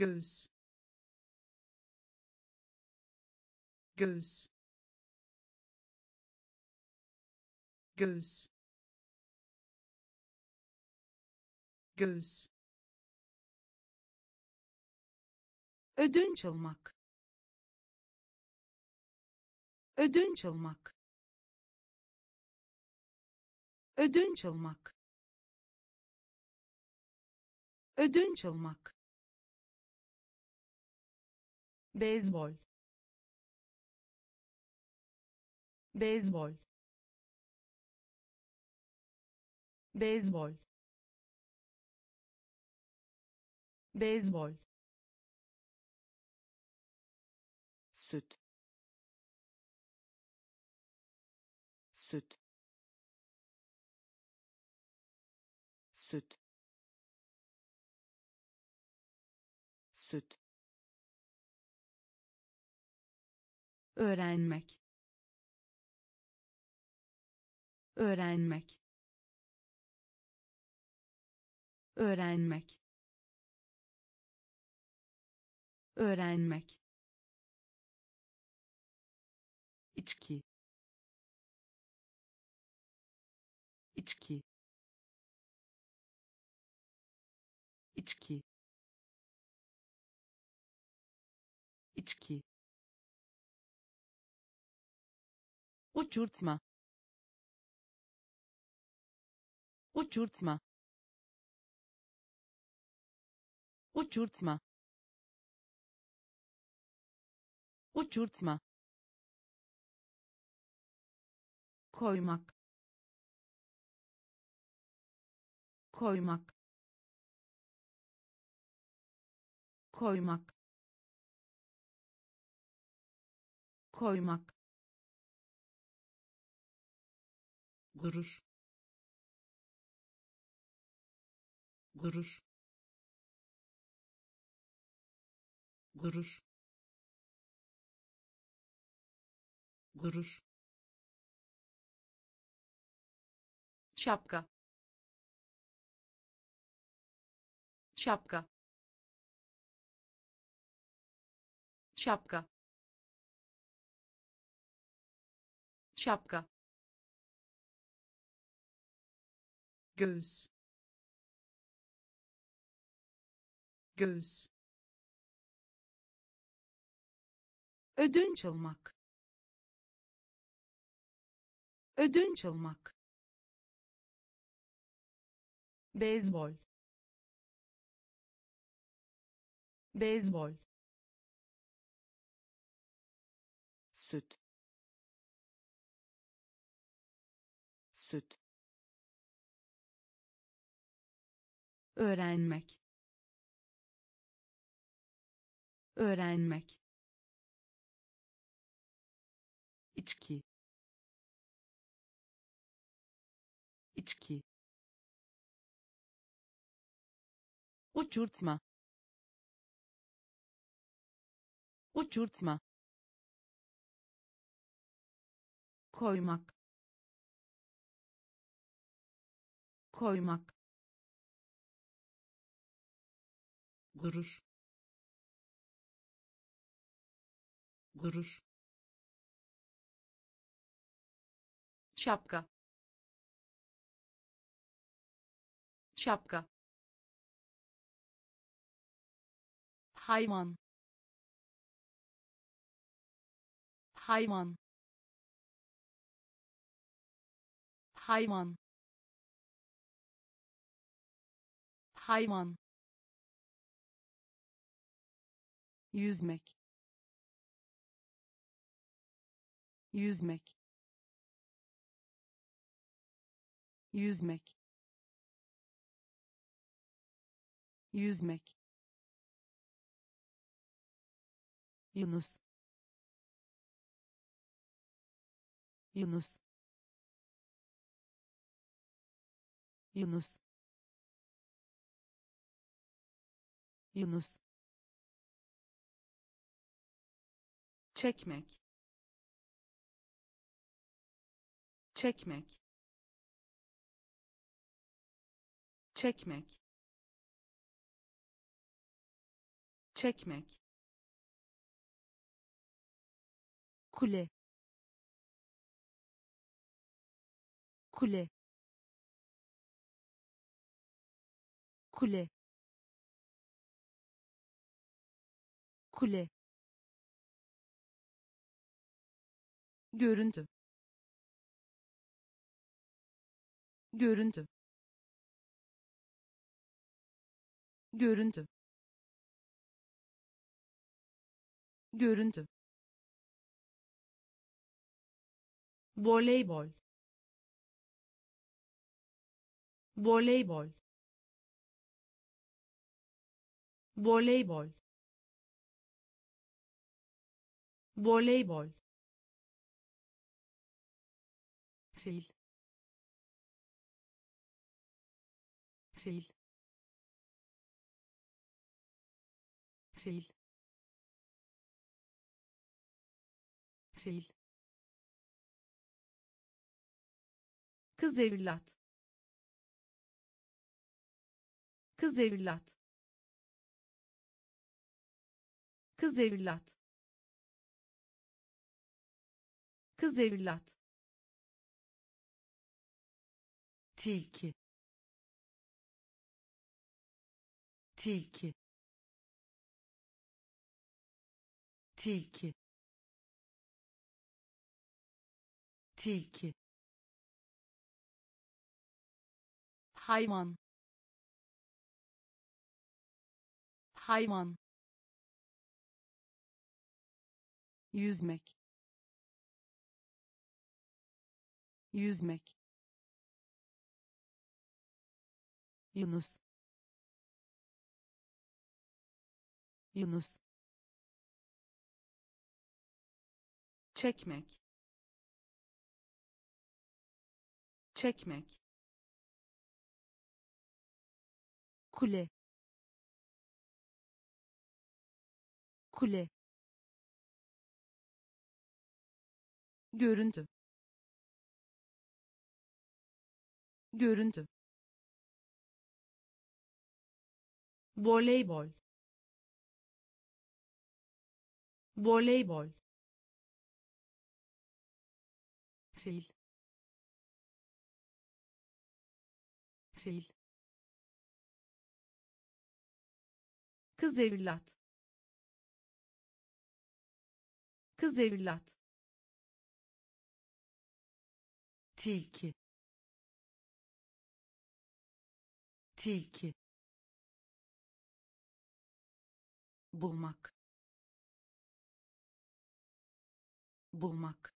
göğüs. Göğüs. Göğüs. Göğüs. Ödünç almak. Ödünç almak. Ödünç almak. Ödünç almak beyzbol. Beyzbol. Beyzbol. Beyzbol. Süt öğrenmek. Öğrenmek. Öğrenmek. Öğrenmek. İçki. İçki. İçki uçurtma. Uçurtma. Uçurtma. Uçurtma. Koymak. Koymak. Koymak. Koymak gurur. Gurur. Gurur. Gurur. Şapka şapka şapka şapka göğüs. Göğüs. Ödünç almak. Ödünç almak. Beyzbol. Beyzbol. Süt öğrenmek. Öğrenmek. İçki. İçki. Uçurtma. Uçurtma. Koymak. Koymak gurur. Gurur. Şapka şapka hayvan. Hayvan. Hayvan. Hayvan yüzmek. Yüzmek. Yüzmek. Yüzmek. Yunus. Yunus. Yunus. Yunus çekmek. Çekmek. Çekmek. Çekmek. Kule. Kule. Kule. Kule görüntü. Görüntü. Görüntü. Görüntü. Voleybol. Voleybol. Voleybol. Voleybol fil. Fil. Fil. Fil. Kız evlat. Kız evlat. Kız evlat. Kız evlat tilki tilki tilki tilki hayvan hayvan yüzmek yüzmek Yunus. Yunus. Çekmek. Çekmek. Kule. Kule. Görüntü. Görüntü voleybol voleybol fil. Fil. Kız evlat. Kız evlat. Tilki. Tilki bulmak. Bulmak.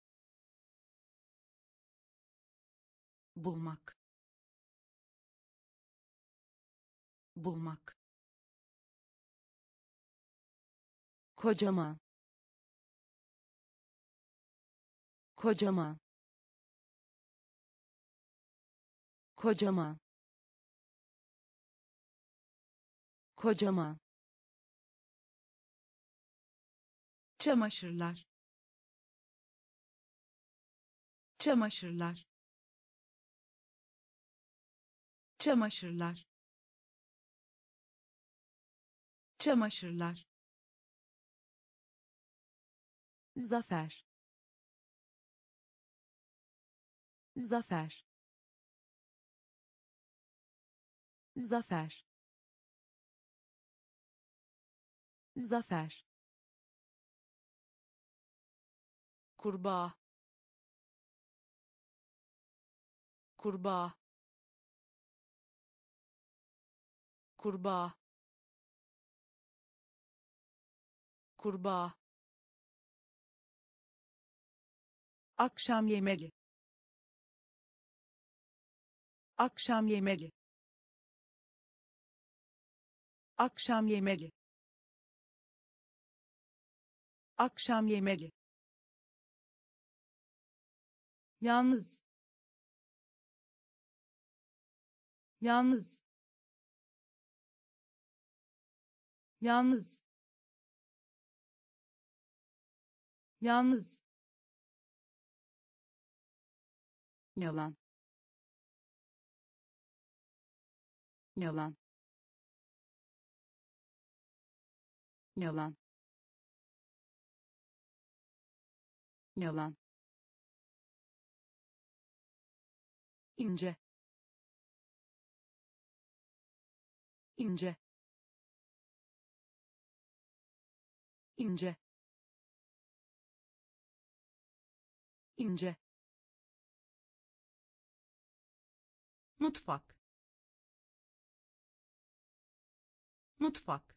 Bulmak. Bulmak. Kocaman kocaman kocaman kocaman çamaşırlar. Çamaşırlar. Çamaşırlar. Çamaşırlar. Zafer. Zafer. Zafer. Zafer kurbağa. Kurbağa. Kurbağa. Kurbağa. Akşam yemeği. Akşam yemeği. Akşam yemeği. Akşam yemeği yalnız. Yalnız. Yalnız. Yalnız. Yalan. Yalan. Yalan. Yalan ince. İnce. İnce. İnce. Mutfak. Mutfak.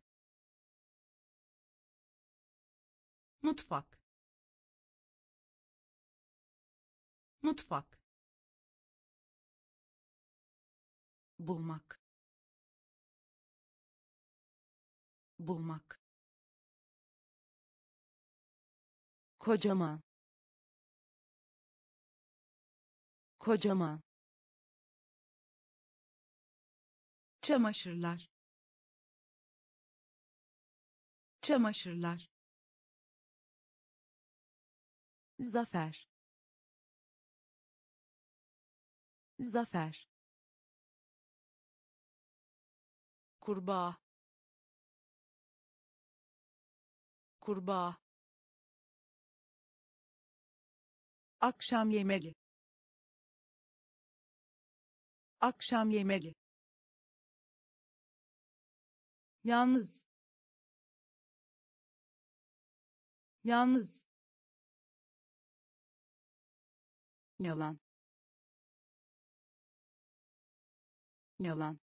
Mutfak. Mutfak bulmak. Bulmak. Kocaman kocaman çamaşırlar. Çamaşırlar. Zafer. Zafer kurbağa. Kurbağa. Akşam yemeği. Akşam yemeği. Yalnız. Yalnız. Yalan. Yalan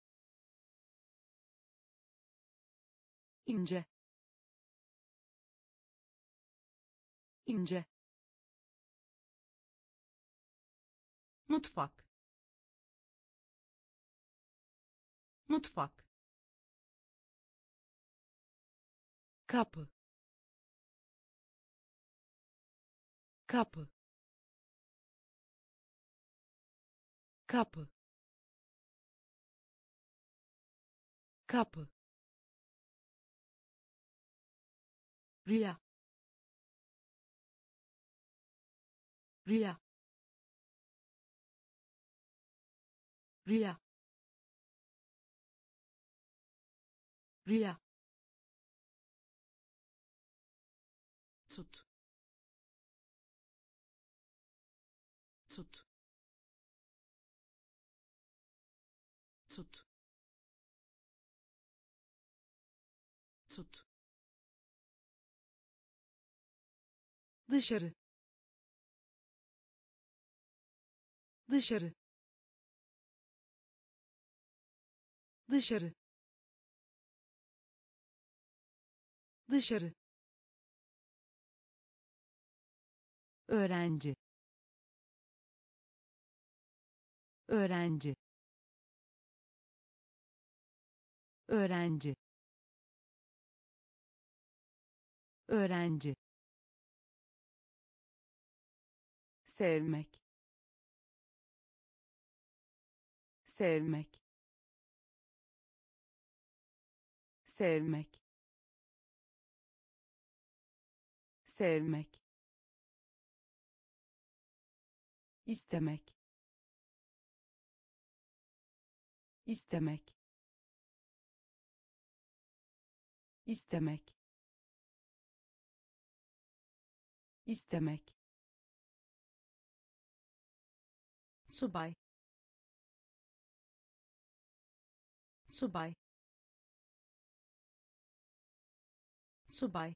ince. İnce. Mutfak. Mutfak. Kapı. Kapı. Kapı. Kapı rüya. Rüya. Rüya. Rüya dışarı. Dışarı. Dışarı. Dışarı. Öğrenci. Öğrenci. Öğrenci. Öğrenci sevmek. Sevmek. Sevmek. Sevmek. İstemek. İstemek. İstemek. İstemek subay. Subay. Subay.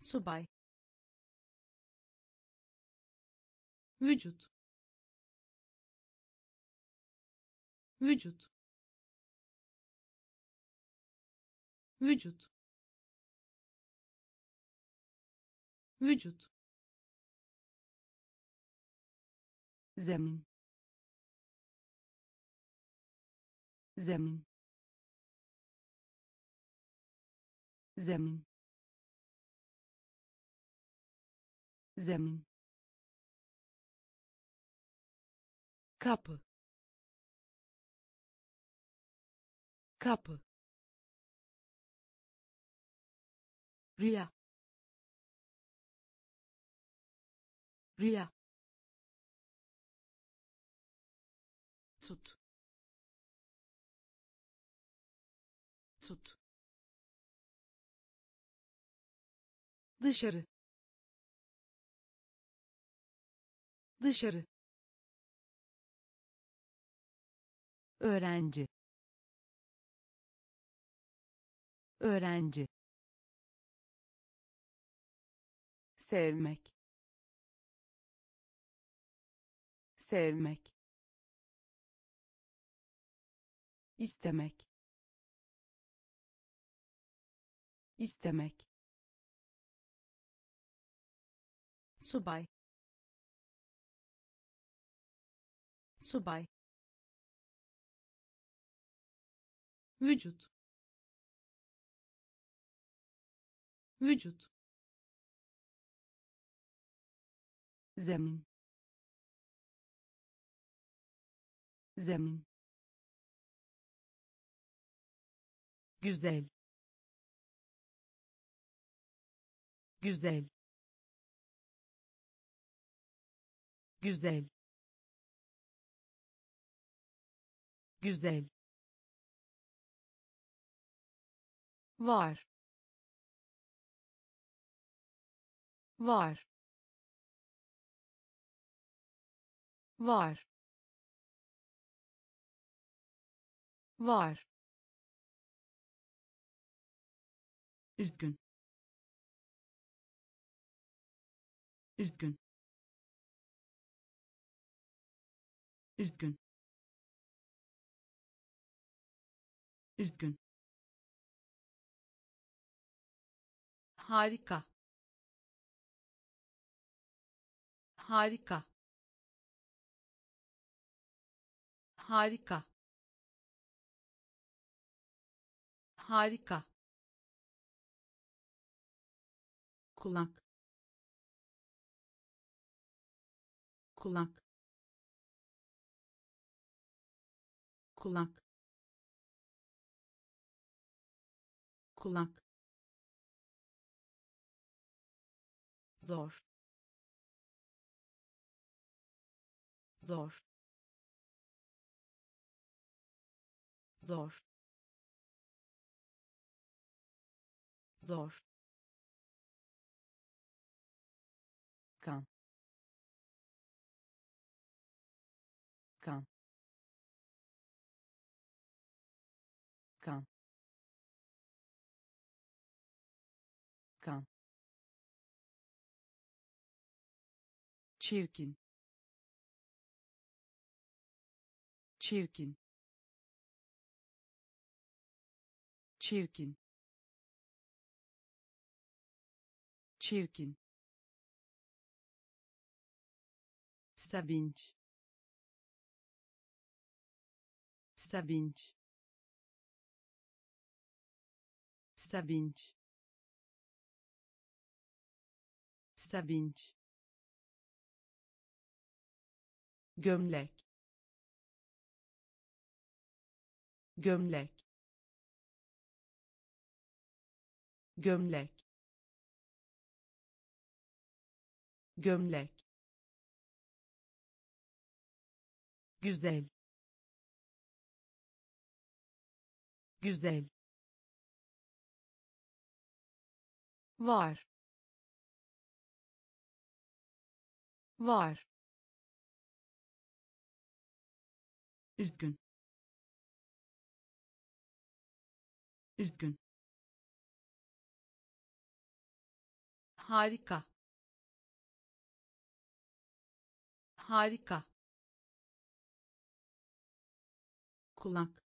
Subay. Vücut. Vücut. Vücut. Vücut zemin zemin zemin zemin kapı kapı rüya rüya dışarı. Dışarı. Öğrenci. Öğrenci. Sevmek. Sevmek. İstemek. İstemek subay. Subay. Vücut. Vücut. Zemin. Zemin. Güzel. Güzel güzel. Güzel. Var. Var. Var. Var. Üzgün. Üzgün üzgün. Üzgün. Harika. Harika. Harika. Harika. Kulak. Kulak kulak. Kulak. Zor. Zor. Zor. Zor çirkin. Çirkin. Çirkin. Çirkin. Sevinç. Sevinç. Sevinç. Sevinç gömlek. Gömlek. Gömlek. Gömlek. Güzel. Güzel. Var. Var üzgün. Üzgün. Harika. Harika. Kulak.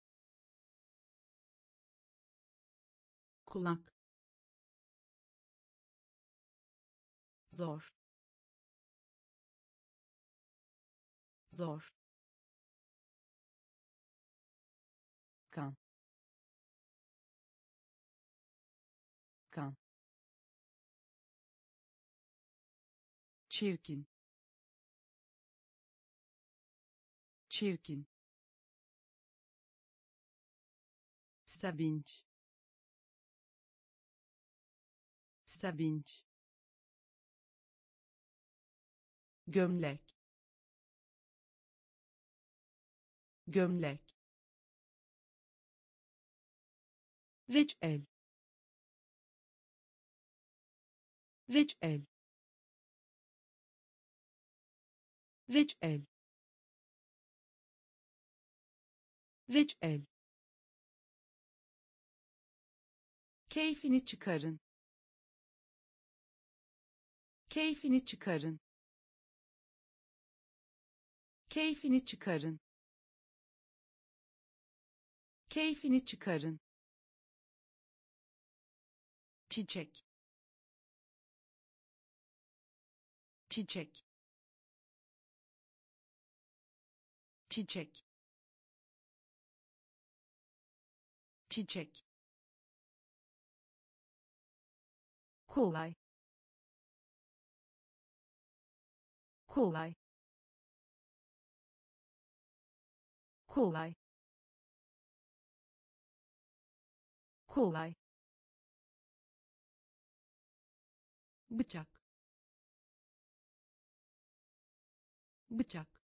Kulak. Zor. Zor çirkin. Çirkin. Sevinç. Sevinç. Gömlek. Gömlek. Reçel. Reçel reçel reçel keyfini çıkarın. Keyfini çıkarın. Keyfini çıkarın. Keyfini çıkarın. Çiçek. Çiçek çiçek. Çiçek. Kolay. Kolay. Kolay. Kolay. Bıçak. Bıçak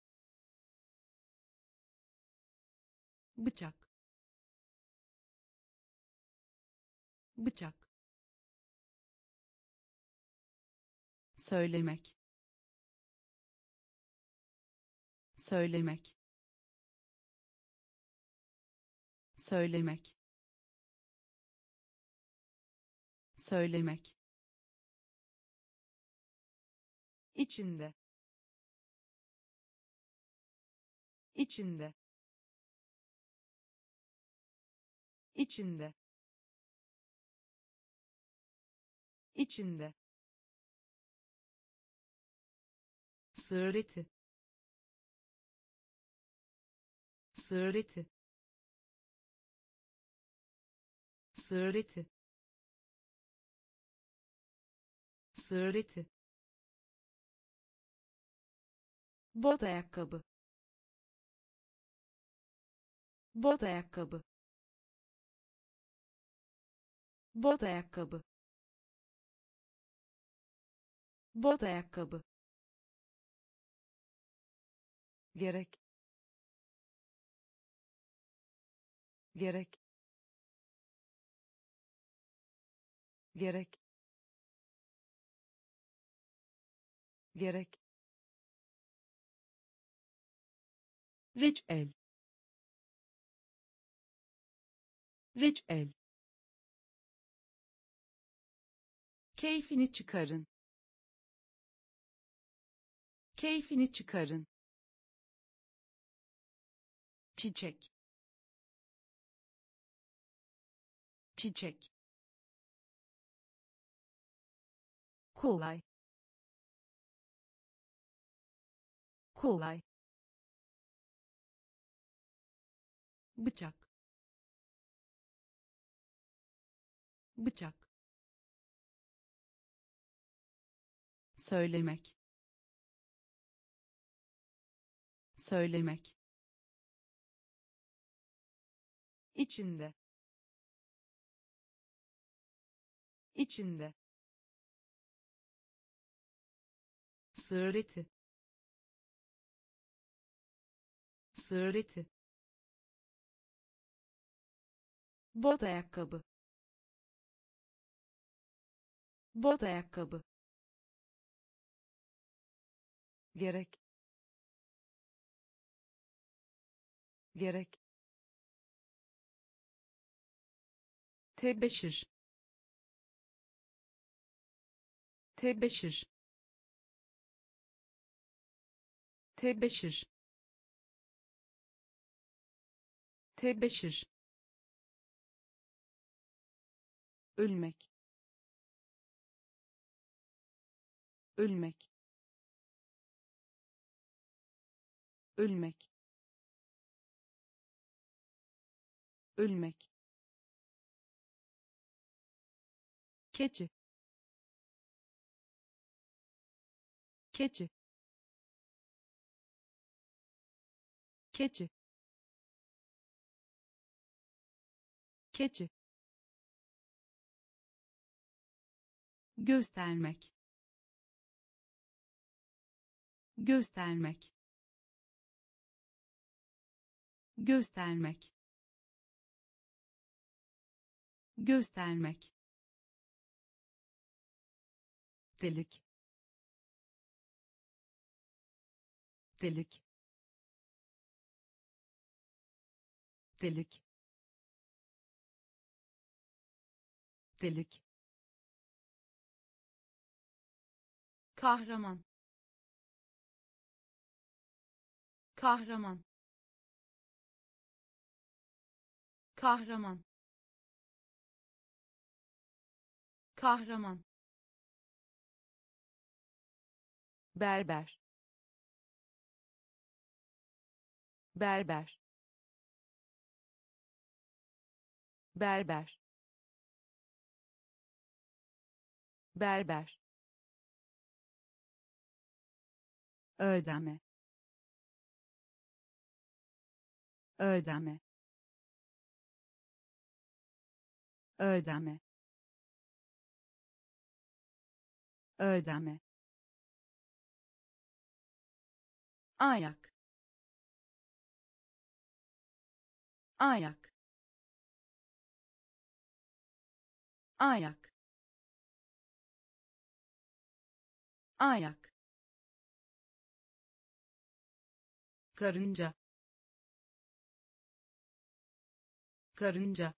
bıçak. Bıçak. Söylemek. Söylemek. Söylemek. Söylemek. İçinde. İçinde içinde. İçinde. Sığır eti sığır eti sığır eti bot ayakkabı. Bot ayakkabı bot ayakkabı. Bot ayakkabı. Gerek. Gerek. Gerek. Gerek. Reçel reçel keyfini çıkarın. Keyfini çıkarın. Çiçek. Çiçek. Kolay. Kolay. Bıçak. Bıçak söylemek. Söylemek. İçinde. İçinde. Sığır eti sığır eti bot ayakkabı. Bot ayakkabı gerek. Gerek. Tebeşir. Tebeşir. Tebeşir. Tebeşir. Ölmek. Ölmek ölmek. Ölmek. Keçi. Keçi. Keçi. Keçi. Göstermek. Göstermek göstermek. Göstermek. Delik. Delik. Delik. Delik. Kahraman. Kahraman kahraman. Kahraman. Berber. Berber. Berber. Berber. Ödeme. Ödeme ödeme. Ödeme. Ayak. Ayak. Ayak. Ayak. Karınca. Karınca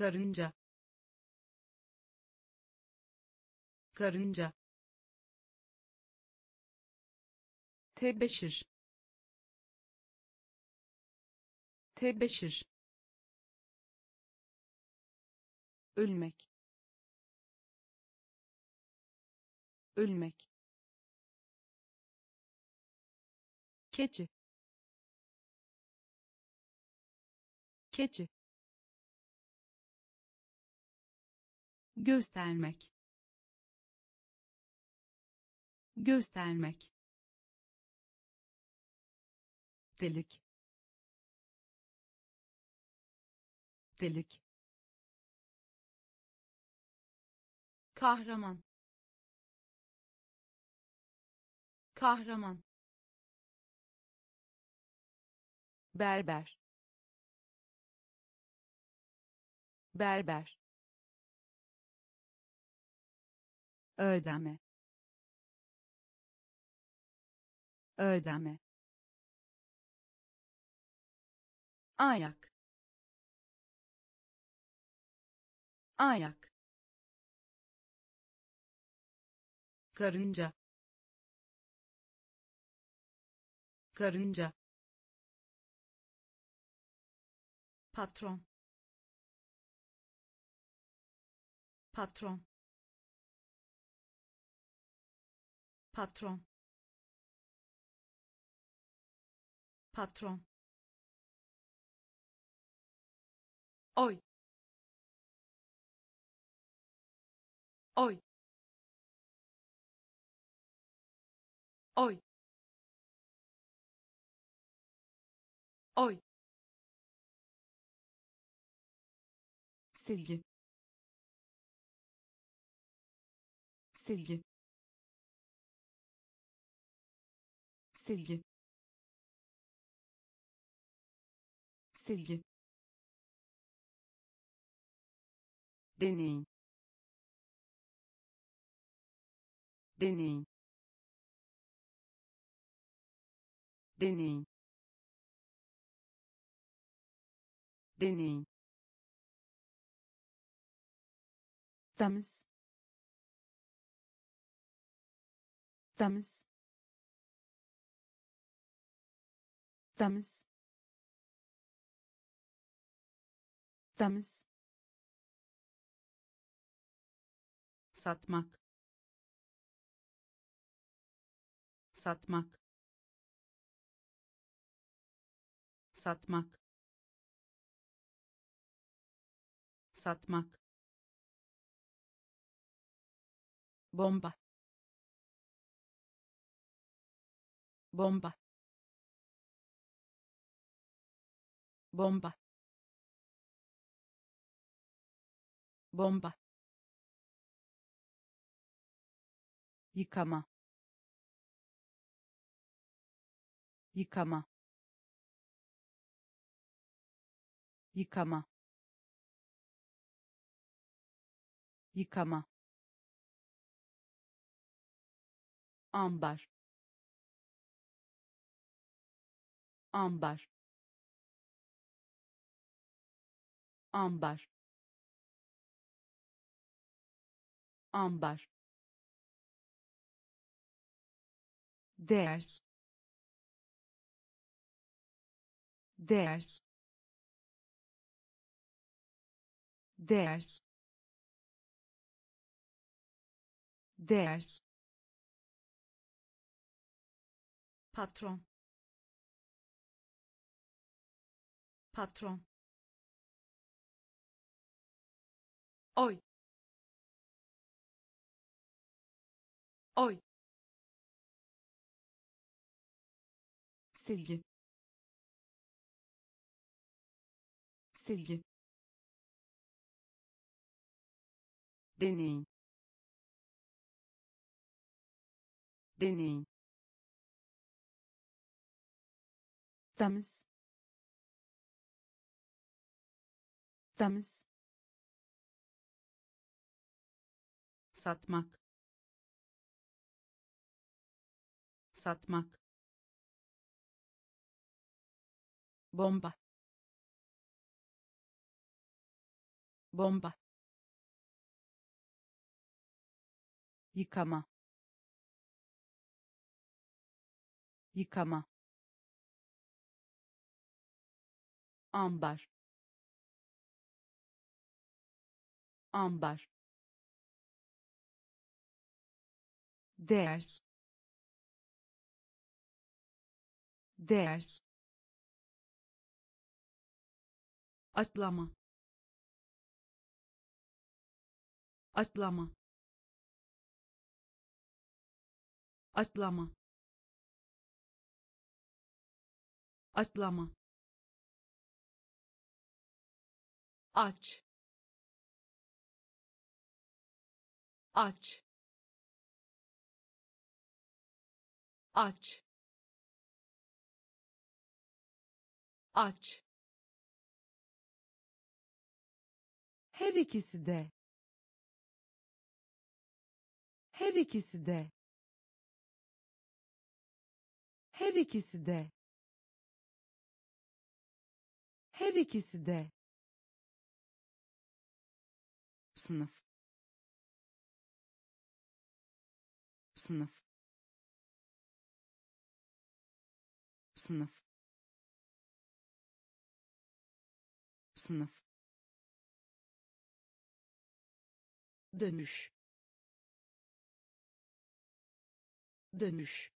karınca karınca tebeşir tebeşir ölmek ölmek keçi keçi göstermek. Göstermek. Delik. Delik. Kahraman. Kahraman. Berber. Berber ödeme ödeme ayak. Ayak. Karınca. Karınca. Patron. Patron patron. Patron. Oy. Oy. Oy. Oy. Silgi. Silgi silgi. Silgi. Deney deney deney deney temiz. Temiz temiz temiz satmak. Satmak. Satmak. Satmak. Bomba. Bomba bomba. Bomba. Yıkama. Yıkama. Yıkama. Yıkama. Ambar. Ambar ambar. Ambar. Ders. Ders. Ders. Ders. Patron. Patron oy. Oy. Silgi. Silgi. Deney deney temiz. Temiz satmak. Satmak. Bomba. Bomba. Yıkama. Yıkama. Ambar. Ambar ders. Ders. Atlama. Atlama. Atlama. Atlama. Aç. Aç aç. Aç. Her ikisi de. Her ikisi de. Her ikisi de. Her ikisi de. Sınıf. Sınıf sınıf. Sınıf. Dönüş. Dönüş.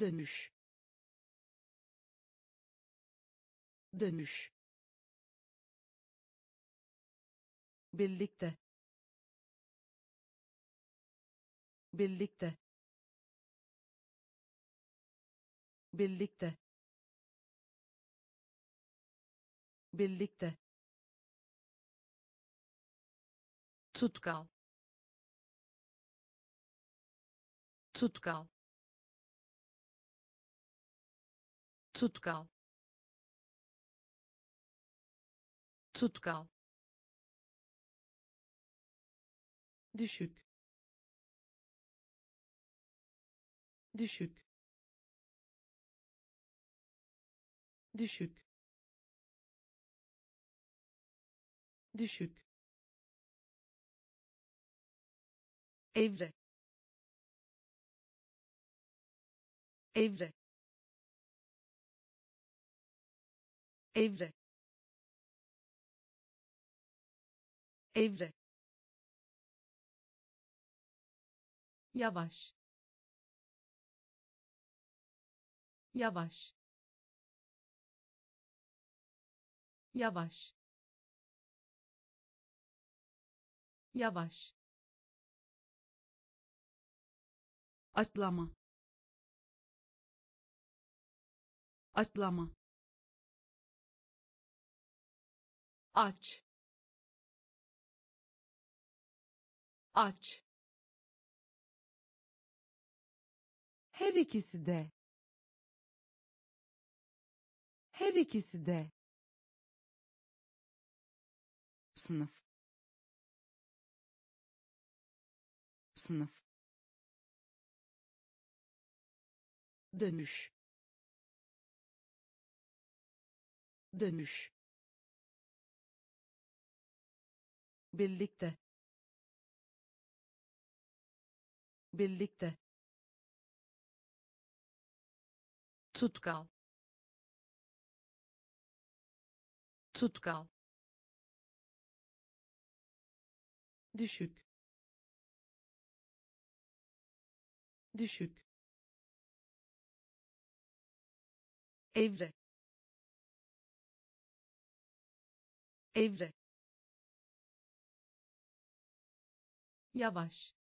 Dönüş. Dönüş. Birlikte. Birlikte birlikte. Birlikte. Tutkal. Tutkal. Tutkal. Tutkal. Düşük. Düşük düşük. Düşük. Evre. Evre. Evre. Evre. Yavaş. Yavaş yavaş. Yavaş. Atlama. Atlama. Aç. Aç. Her ikisi de. Her ikisi de. Sınıf. Sınıf. Dönüş. Dönüş. birlikte birlikte tutkal tutkal düşük. Düşük. Evre. Evre. Yavaş.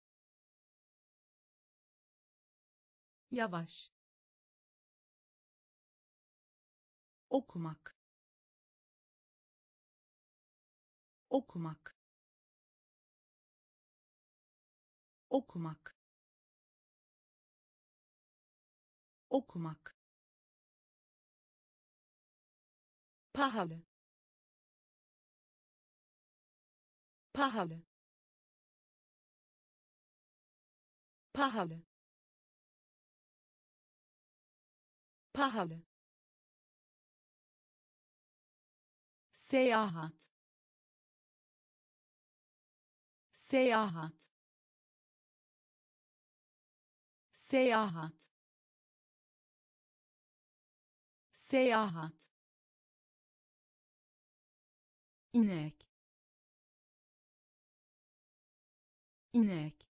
Yavaş. Okumak. Okumak okumak. Okumak. Pahalı. Pahalı. Pahalı. Pahalı. Seyahat. Seyahat seyahat. Seyahat. İnek. İnek.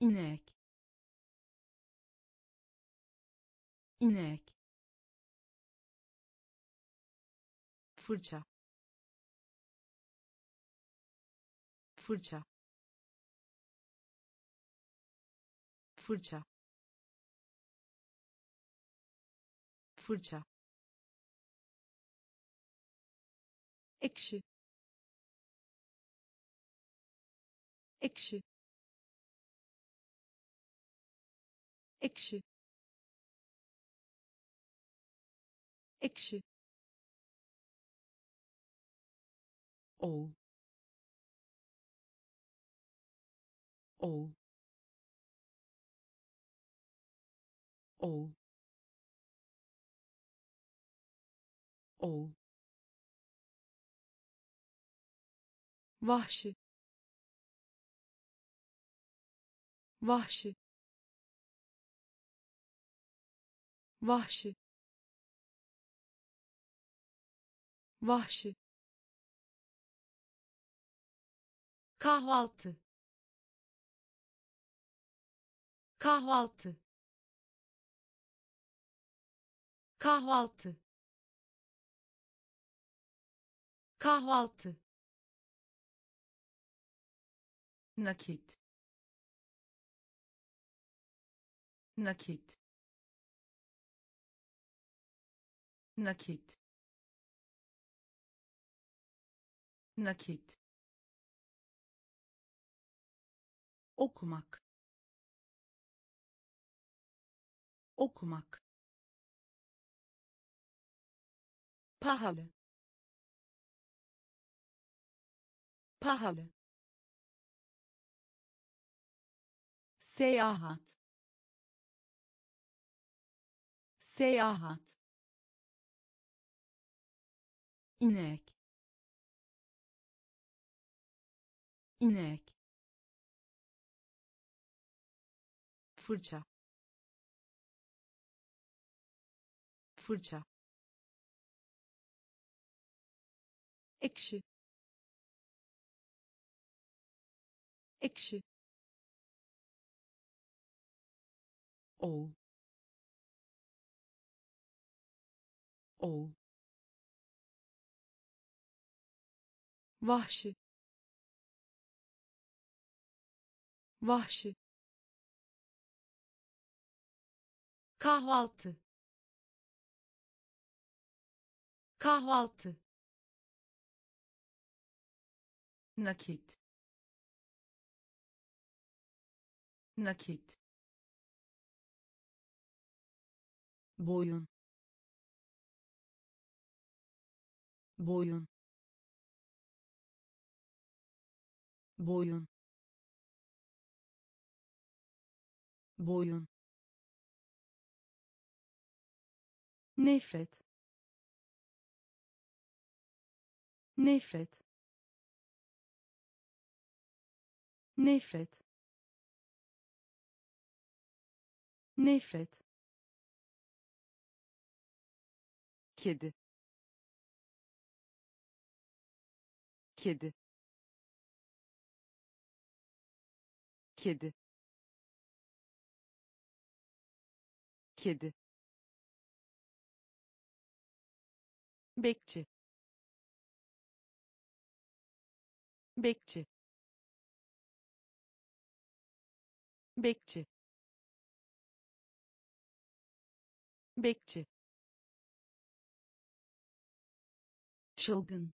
İnek. İnek. Fırça. Fırça fırça fırça ekşi. Ekşi. Ekşi. Ekşi. Ol ol ol. Ol. Vahşi. Vahşi. Vahşi. Vahşi. Kahvaltı. Kahvaltı kahvaltı. Kahvaltı. Nakit. Nakit. Nakit. Nakit. Okumak. Okumak pahalı. Pahalı. Seyahat. Seyahat. İnek. İnek. Fırça. Fırça ekşi. Ekşi. Ol ol vahşi. Vahşi. Kahvaltı. Kahvaltı nakit. Nakit. Boyun. Boyun. Boyun. Boyun. Nefret. Nefret nefret. Nefret. Kedi. Kedi. Kedi. Kedi. Bekçi. Bekçi bekçi. Bekçi. Çılgın.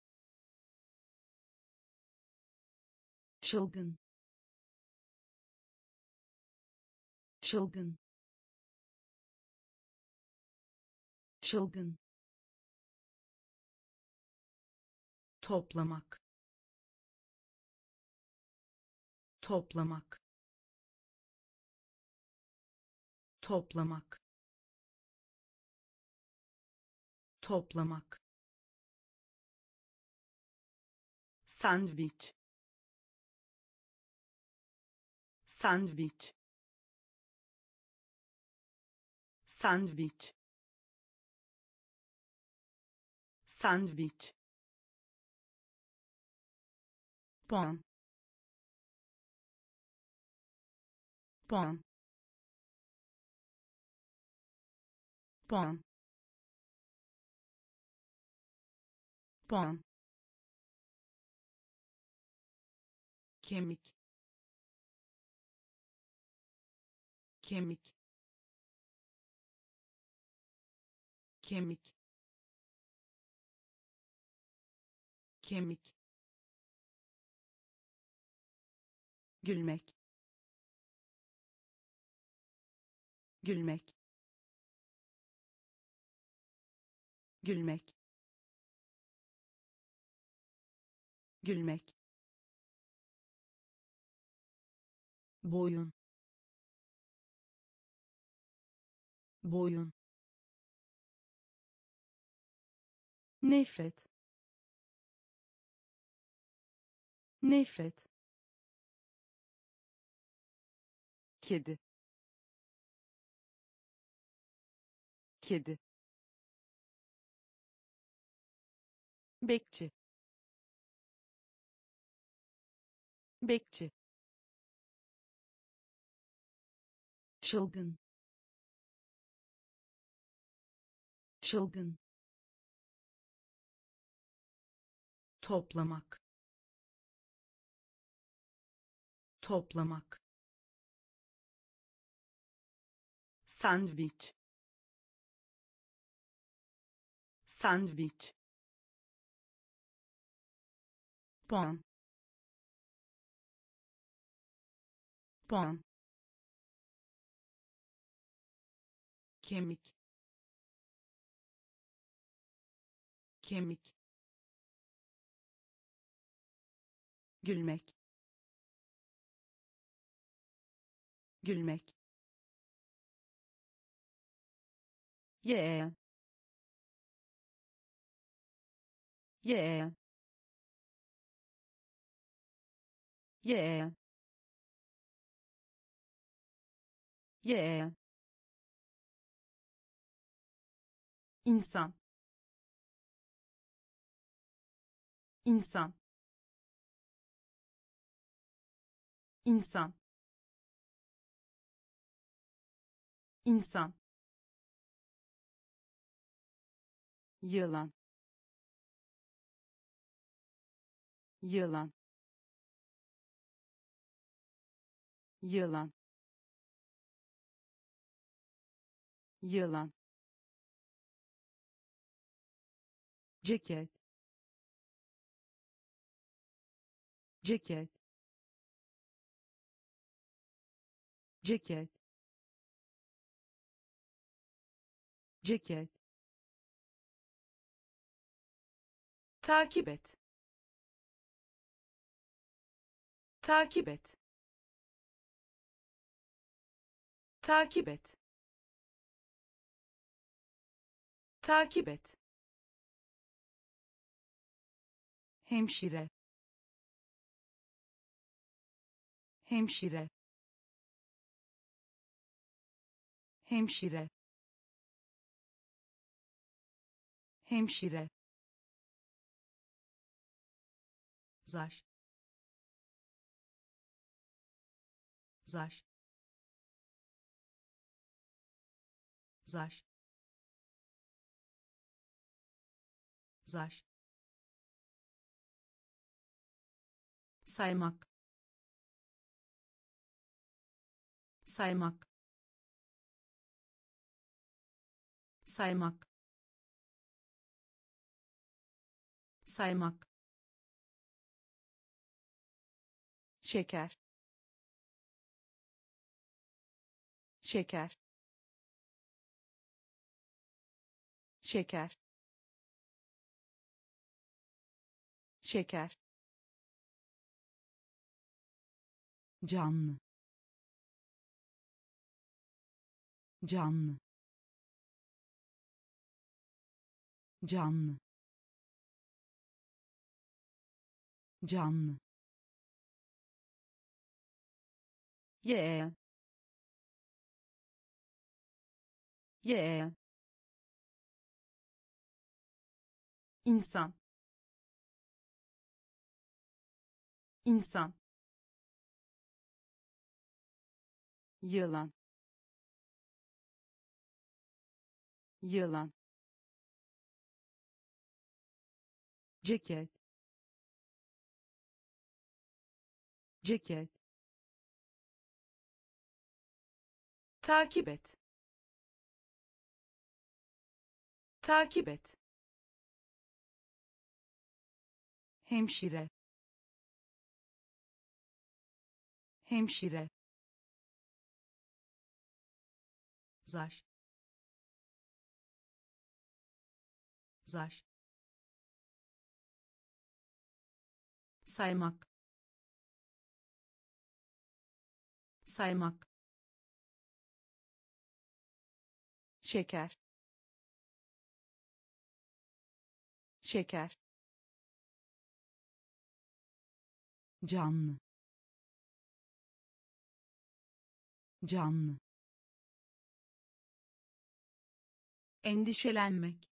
Çılgın. Çılgın. Çılgın. Toplamak. Toplamak toplamak. Toplamak. Sandviç. Sandviç. Sandviç. Sandviç. Puan. Puan puan. Puan. Kemik. Kemik. Kemik. Kemik. Gülmek. Gülmek gülmek. Gülmek. Boyun. Boyun. Nefret. Nefret. Kedi. Kedi bekçi. Bekçi. Çılgın. Çılgın. Toplamak. Toplamak. Sandviç. Sandviç puan. Puan. Kemik. Kemik. Gülmek. Gülmek. Yeah yeah yeah. Yeah. İnsan. İnsan. İnsan. İnsan. Yılan. Yılan yılan. Yılan. Ceket. Ceket. Ceket. Ceket. Takip et. Takip et takip et. Takip et. Hemşire. Hemşire. Hemşire. Hemşire. Zar. Zar zar. Zar. Saymak. Saymak. Saymak. Saymak. Şeker. Şeker şeker. Şeker. Canlı. Canlı. Canlı. Canlı. Yeğen yeğen insan. İnsan. Yılan. Yılan. Ceket. Ceket. Takip et. Takip et hemşire. Hemşire. Zar. Zar. Saymak. Saymak. Şeker. Şeker canlı. Canlı. Endişelenmek.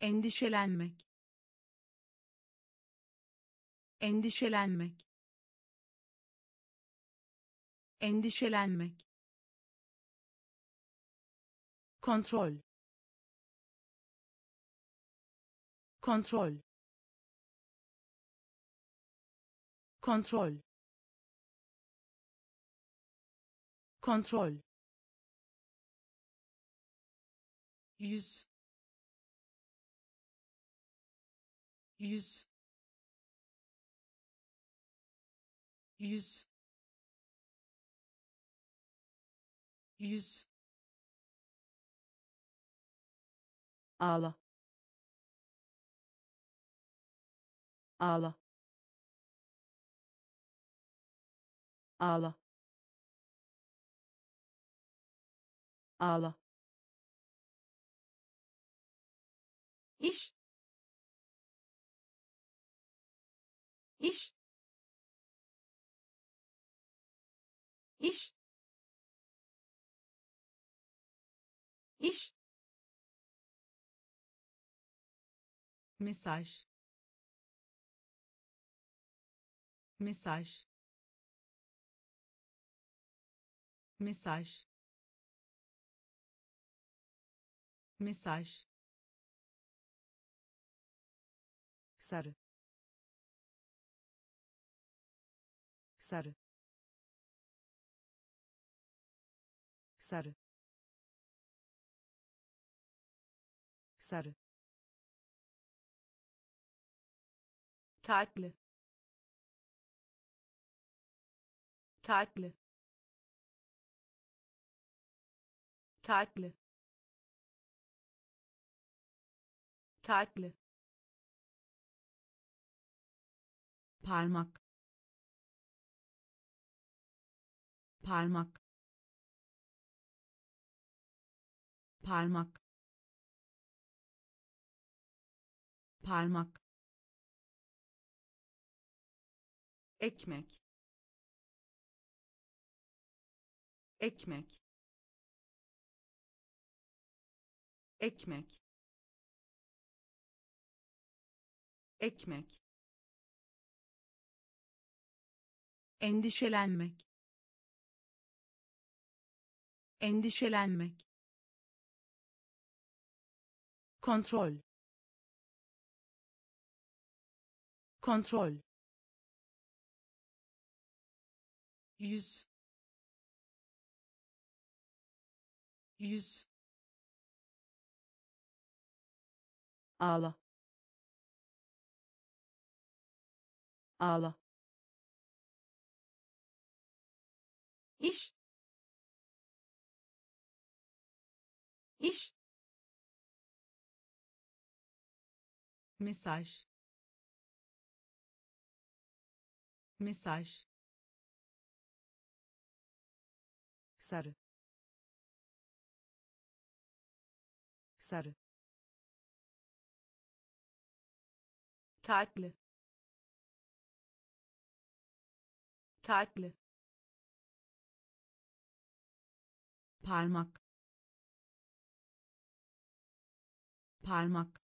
Endişelenmek. Endişelenmek. Endişelenmek. Kontrol. Kontrol kontrol kontrol yüz. Yüz. Yüz. Yüz. Ağla. Ağla ağla. Ağla. İş. İş. İş. İş. Mesaj. Mesaj mesaj. Mesaj. Sarı. Sarı. Sarı. Sarı. Tatlı tatlı kalpli kalpli parmak. Parmak. Parmak. Parmak. Ekmek. Ekmek ekmek. Ekmek. Endişelenmek. Endişelenmek. Kontrol. Kontrol. Yüz. Yüz ağla. Ağla. İş. İş. Mesaj. Mesaj. Sarı. Sarı kalpli kalpli parmak. Parmak.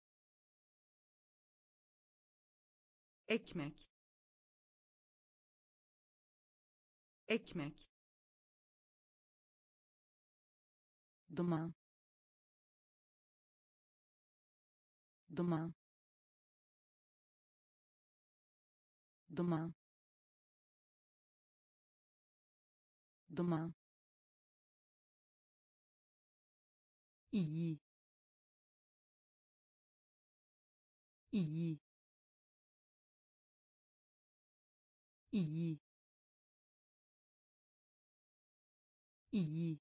Ekmek. Ekmek. Duman. Duman duman duman iyi iyi iyi iyi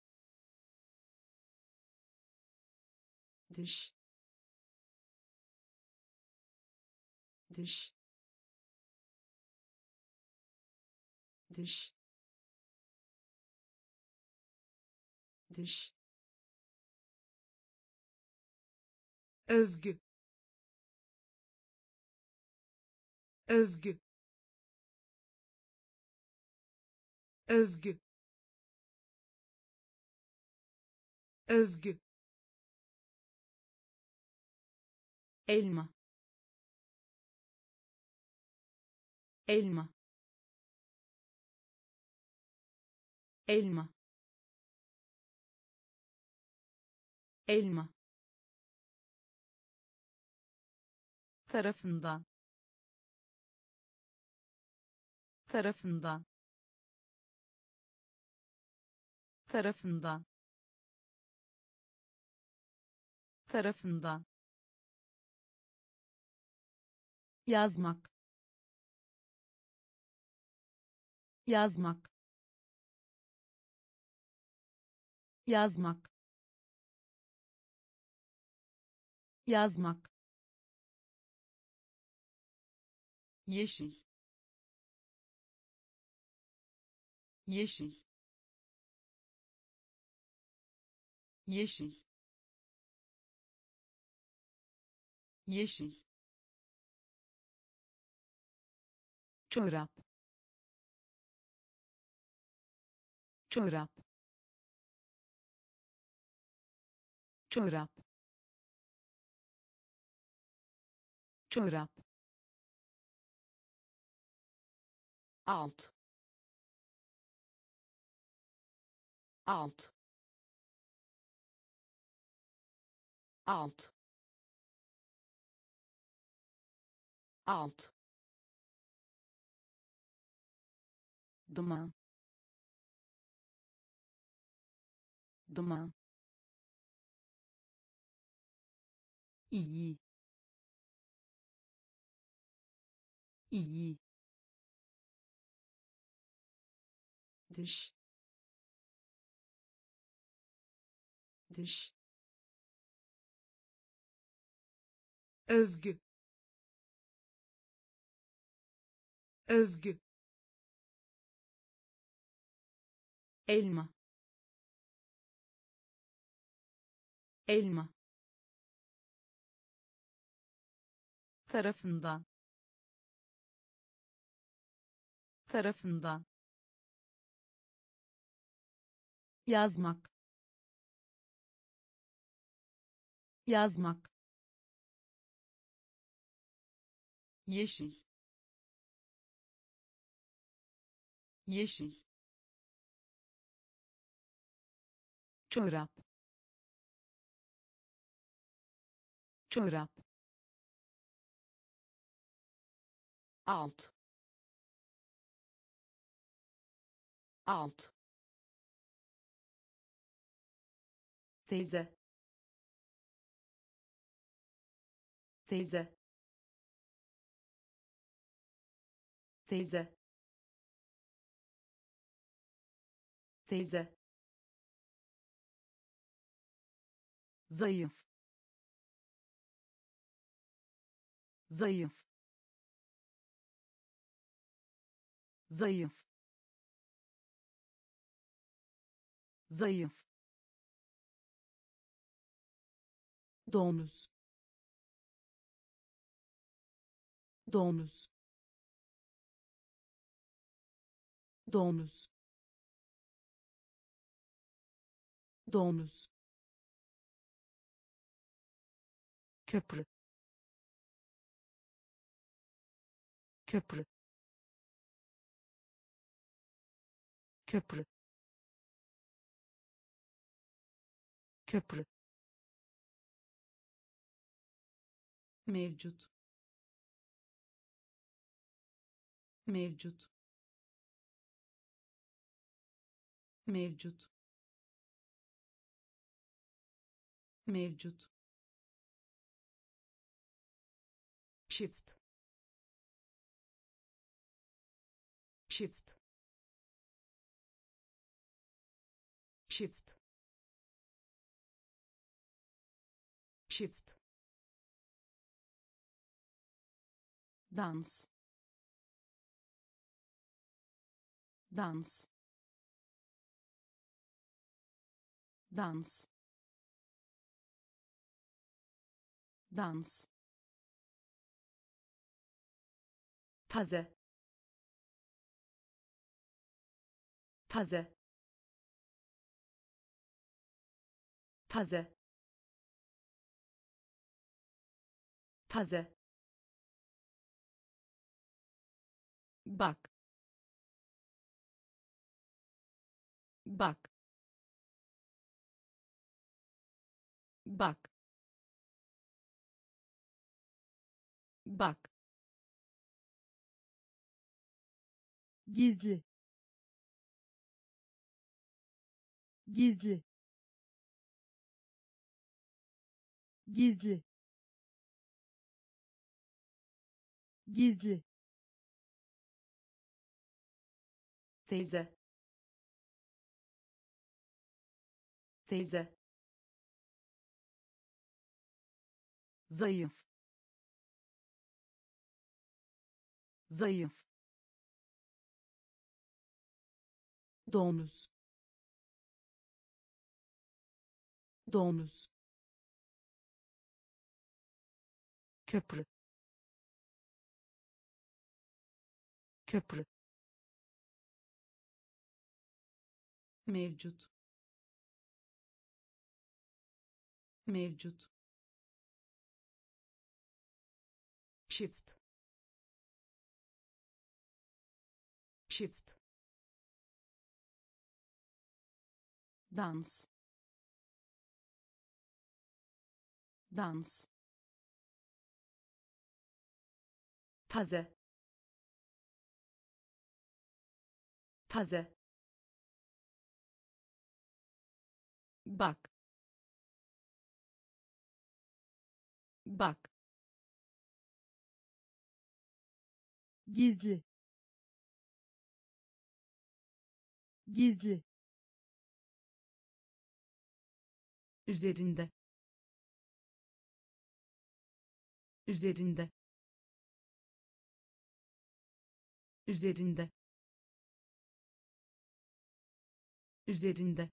dış dış dış. Dış. Övgü. Övgü. Övgü. Övgü. Elma. Elma elma. Elma. Tarafından. Tarafından. Tarafından. Tarafından. Yazmak. Yazmak yazmak. Yazmak. Yeşil. Yeşil. Yeşil. Yeşil. Çorap. Çorap çorap. Çorap. Alt. Alt. Alt. Alt. Duman. Duman iyi. İyi. Dış. Dış. Övgü. Övgü. Elma. Elma tarafından tarafından yazmak yazmak yeşil yeşil çorap çorap alt. Alt. Teyze. Teyze. Teyze. Teyze. Zayıf. Zayıf zayıf. Zayıf. Domuz. Domuz. Domuz. Domuz. Köprü. Köprü köprü. Köprü. Mevcut. Mevcut. Mevcut. Mevcut dans. Dans. Dans. Dans. Taze. Taze. Taze. Taze bak. Bak. Bak. Bak. Gizli. Gizli. Gizli. Gizli teyze. Teyze. Zayıf. Zayıf. Domuz. Domuz. Köprü. Köprü mevcut. Mevcut. Çift. Çift. Dans. Dans. Taze. Taze bak. Bak. Gizli. Gizli. Üzerinde. Üzerinde. Üzerinde. Üzerinde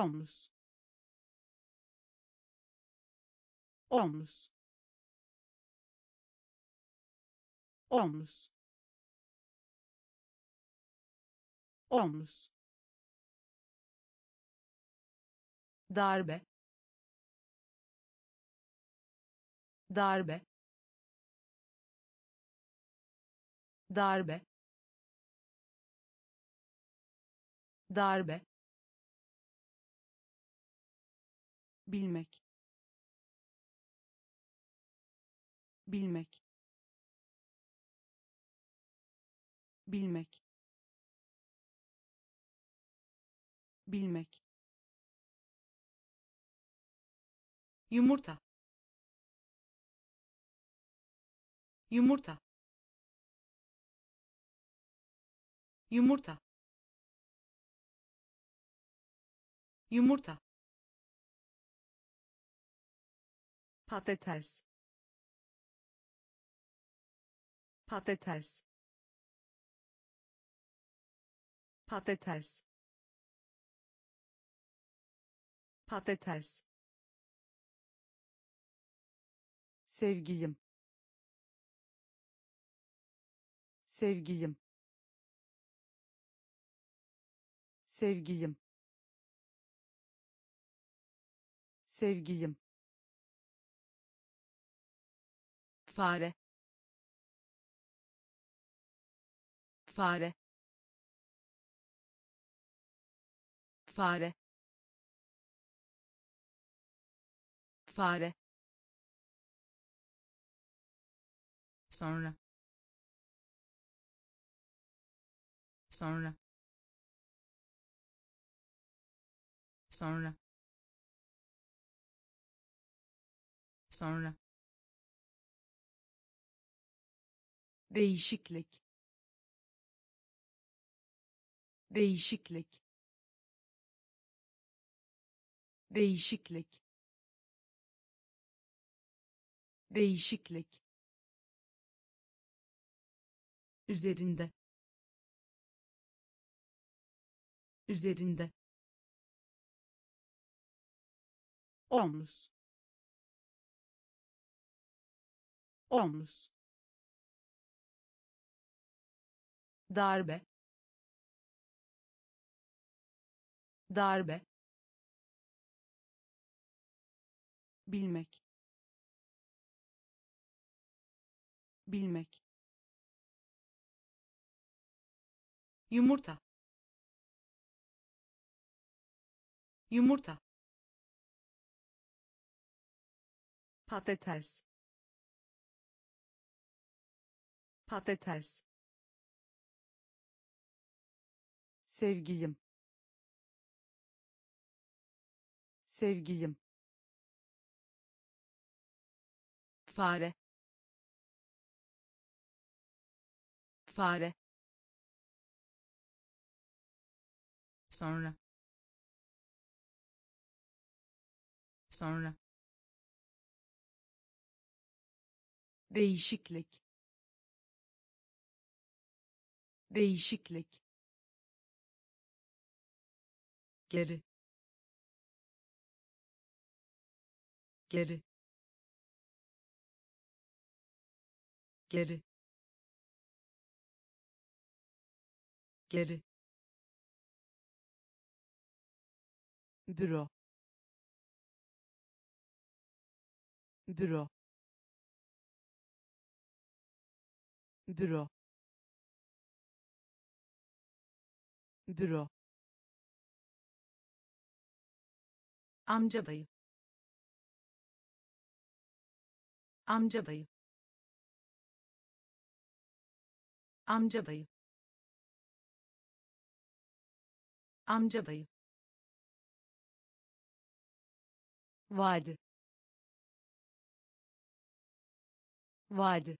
omuz omuz omuz omuz darbe. Darbe. Darbe. Darbe bilmek. Bilmek. Bilmek. Bilmek. Yumurta. Yumurta. Yumurta. Yumurta patates. Patates. Patates. Patates. Sevgilim sevgilim sevgilim sevgilim fare. Fare. Fare. Fare. Sonra. Sonra. Sonra. Sonra değişiklik. Değişiklik. Değişiklik. Değişiklik. Üzerinde. Üzerinde. Omuz. Omuz darbe darbe bilmek bilmek yumurta yumurta patates patates sevgilim sevgilim fare. Fare. Sonra. Sonra. Değişiklik. Değişiklik geri. Geri. Geri. Geri. Büro. Büro. Büro. Büro amca dayı amca dayı amca dayı amca dayı vadi. Vadi.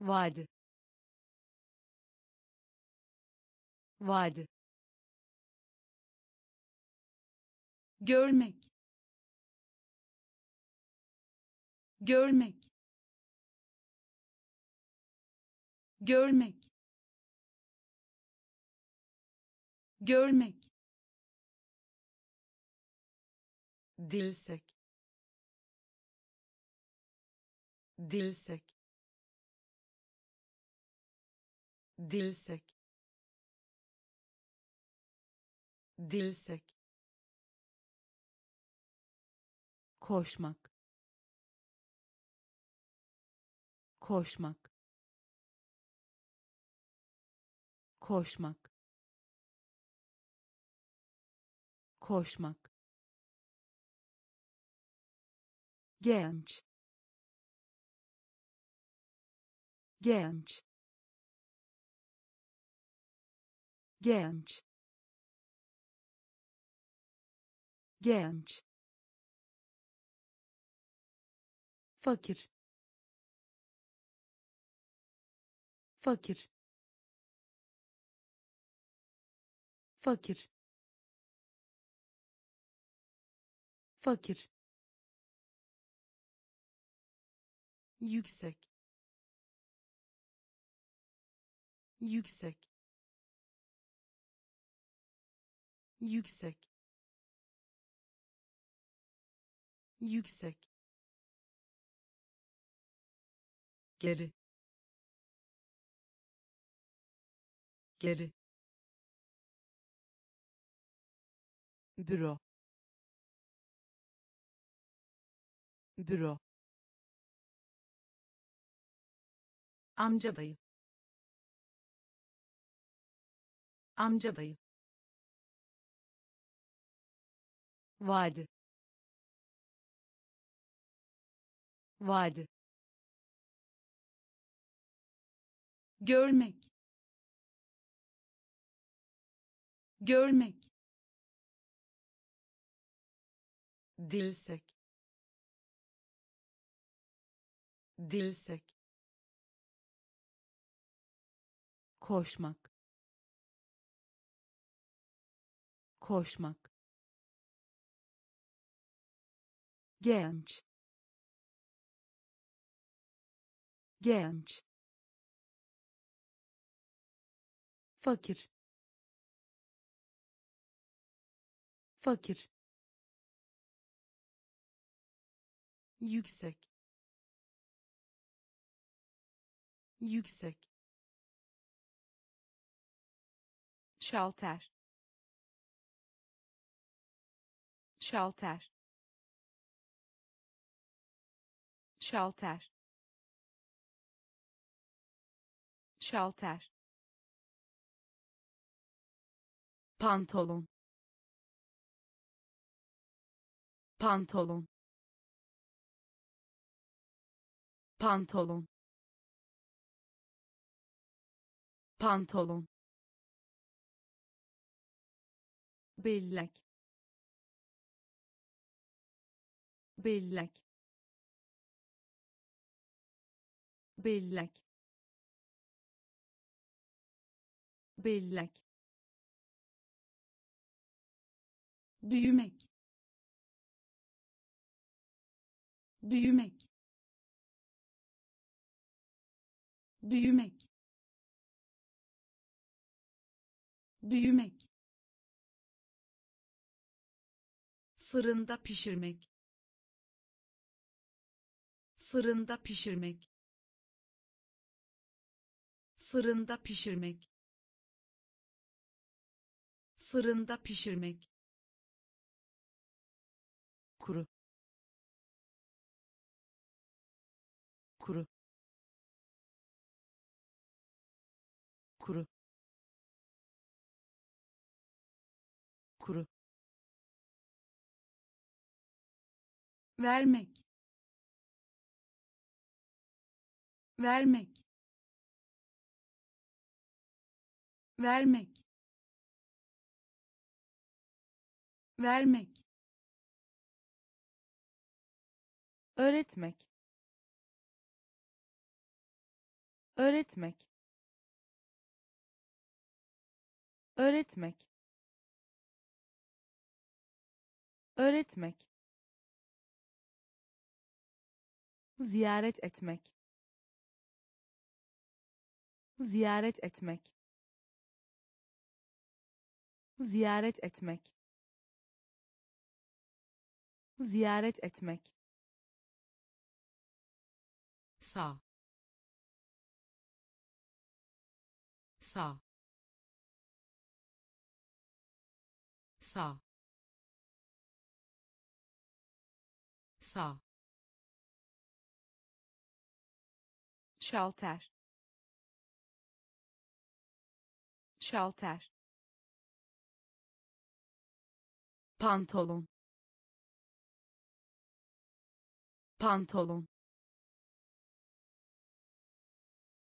Vadi. Vadi görmek. Görmek. Görmek. Görmek. Dirsek dirsek dirsek dirsek koşmak. Koşmak. Koşmak. Koşmak. Genç. Genç. Genç. Genç fakir. Fakir. Fakir. Fakir. Yüksek. Yüksek. Yüksek. Yüksek geri. Geri. Büro. Büro. Amca dayı amca dayı vadi. Vadi görmek. Görmek. Dirsek dirsek koşmak. Koşmak. Genç. Genç fakir. Fakir. Yüksek. Yüksek. Şalter. Şalter. Şalter. Şalter pantolon. Pantolon. Pantolon. Pantolon. Bellek bellek bellek bellek büyümek. Büyümek. Büyümek. Büyümek. Fırında pişirmek. Fırında pişirmek. Fırında pişirmek. Fırında pişirmek vermek. Vermek. Vermek. Vermek. Öğretmek. Öğretmek. Öğretmek. Öğretmek ziyaret etmek. Ziyaret etmek. Ziyaret etmek. Ziyaret etmek. Sağ. Sağ. Sağ. Sağ şalter. Şalter. Pantolon. Pantolon.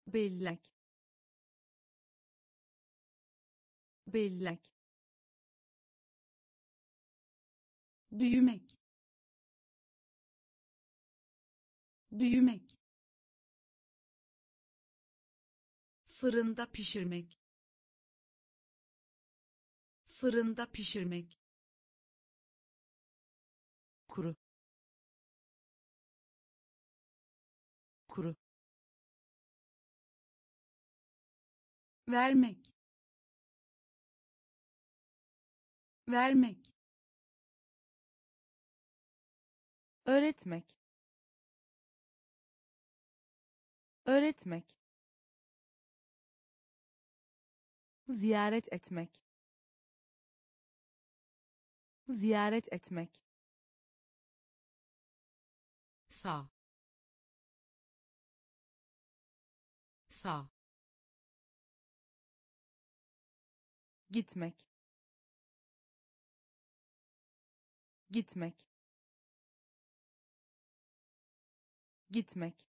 Bellek. Bellek. Büyümek. Büyümek fırında pişirmek. Fırında pişirmek. Kuru. Kuru. Vermek. Vermek. Öğretmek. Öğretmek ziyaret etmek. Ziyaret etmek. Sağ. Sağ. Gitmek. Gitmek. Gitmek.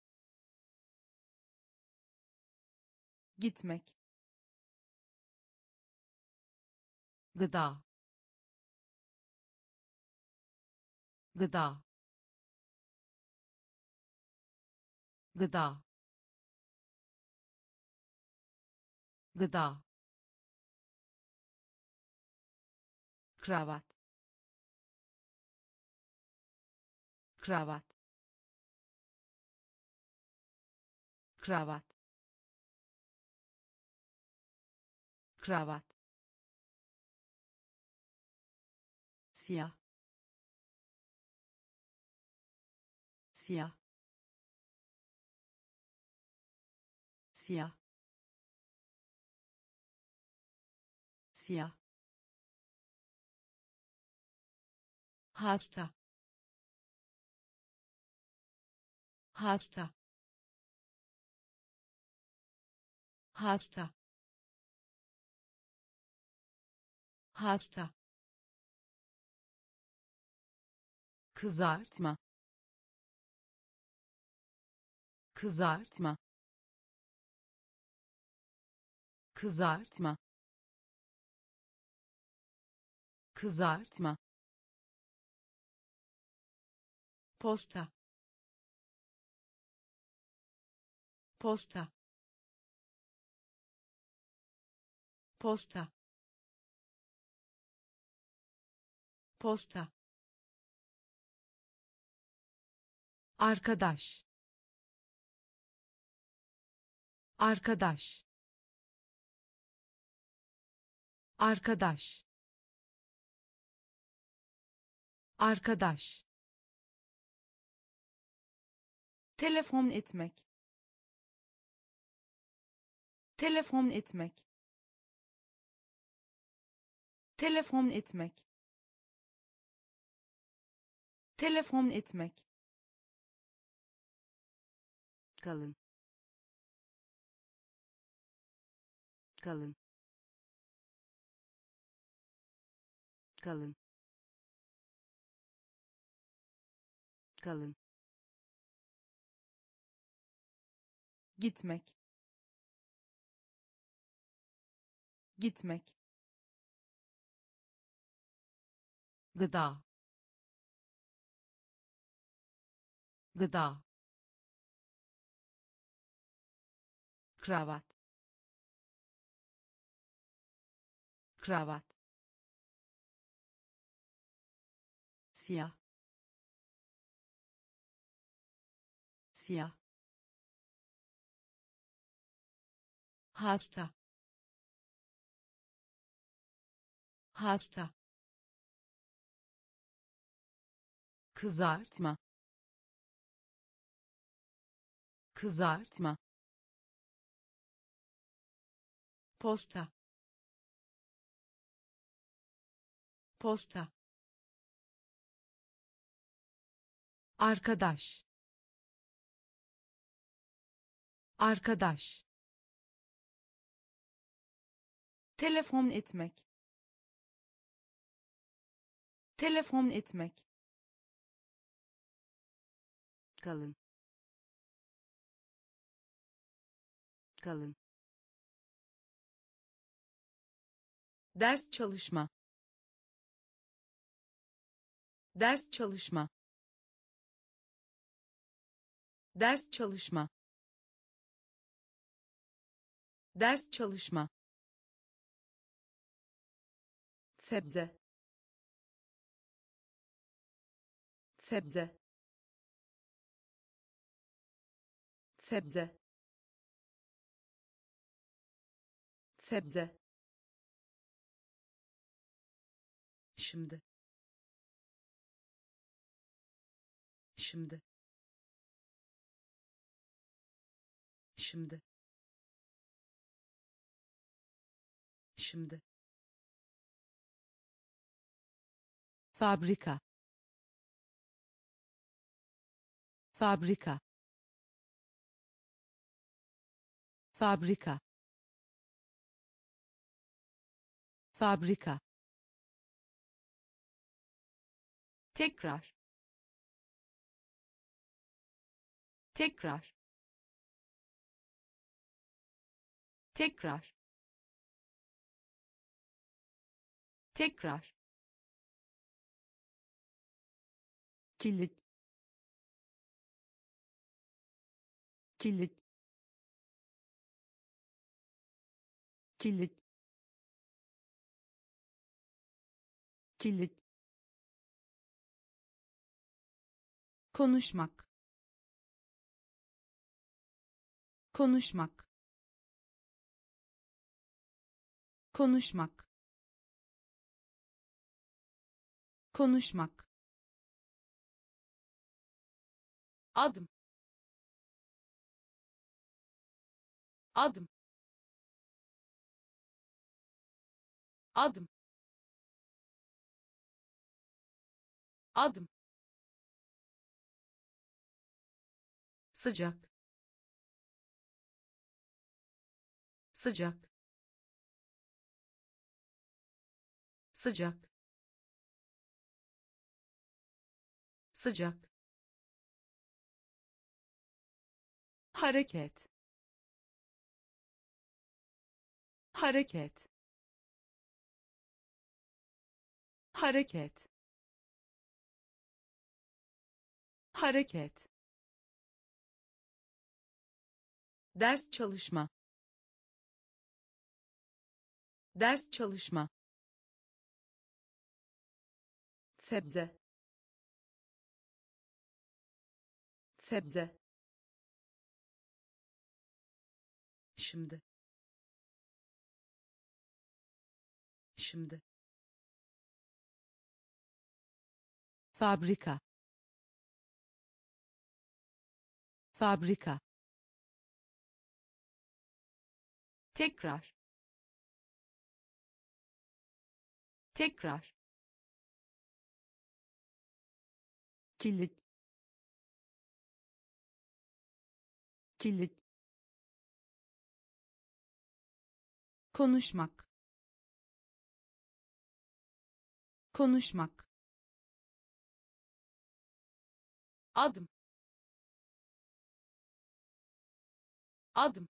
Gitmek gıda gıda gıda gıda kravat kravat kravat kravat siyah. Siyah. Siyah. Siyah. Hasta. Hasta. Hasta. Hasta kızartma. Kızartma. Kızartma. Kızartma. Posta. Posta. Posta. Posta arkadaş. Arkadaş. Arkadaş. Arkadaş. Telefon etmek. Telefon etmek. Telefon etmek. Telefon etmek kalın. Kalın. Kalın. Kalın. Gitmek. Gitmek. Gıda. Gıda kravat. Kravat. Siyah. Siyah. Hasta. Hasta. Kızartma. Kızartma posta. Posta. Arkadaş. Arkadaş. Telefon etmek. Telefon etmek. Kalın. Kalın ders çalışma. Ders çalışma. Ders çalışma. Ders çalışma. Sebze. Sebze. Sebze. Sebze şimdi. Şimdi. Şimdi. Şimdi. Fabrika. Fabrika. Fabrika. Fabrika tekrar. Tekrar. Tekrar. Tekrar. Kilit. Kilit. Kilit. Kilit konuşmak. Konuşmak. Konuşmak. Konuşmak. Adım. Adım. Adım. Adım sıcak. Sıcak. Sıcak. Sıcak. Hareket. Hareket. Hareket. Hareket ders çalışma. Ders çalışma. Sebze. Sebze. Şimdi. Şimdi. Fabrika. Fabrika tekrar. Tekrar. Kilit. Kilit. Konuşmak. Konuşmak. Adım. Adım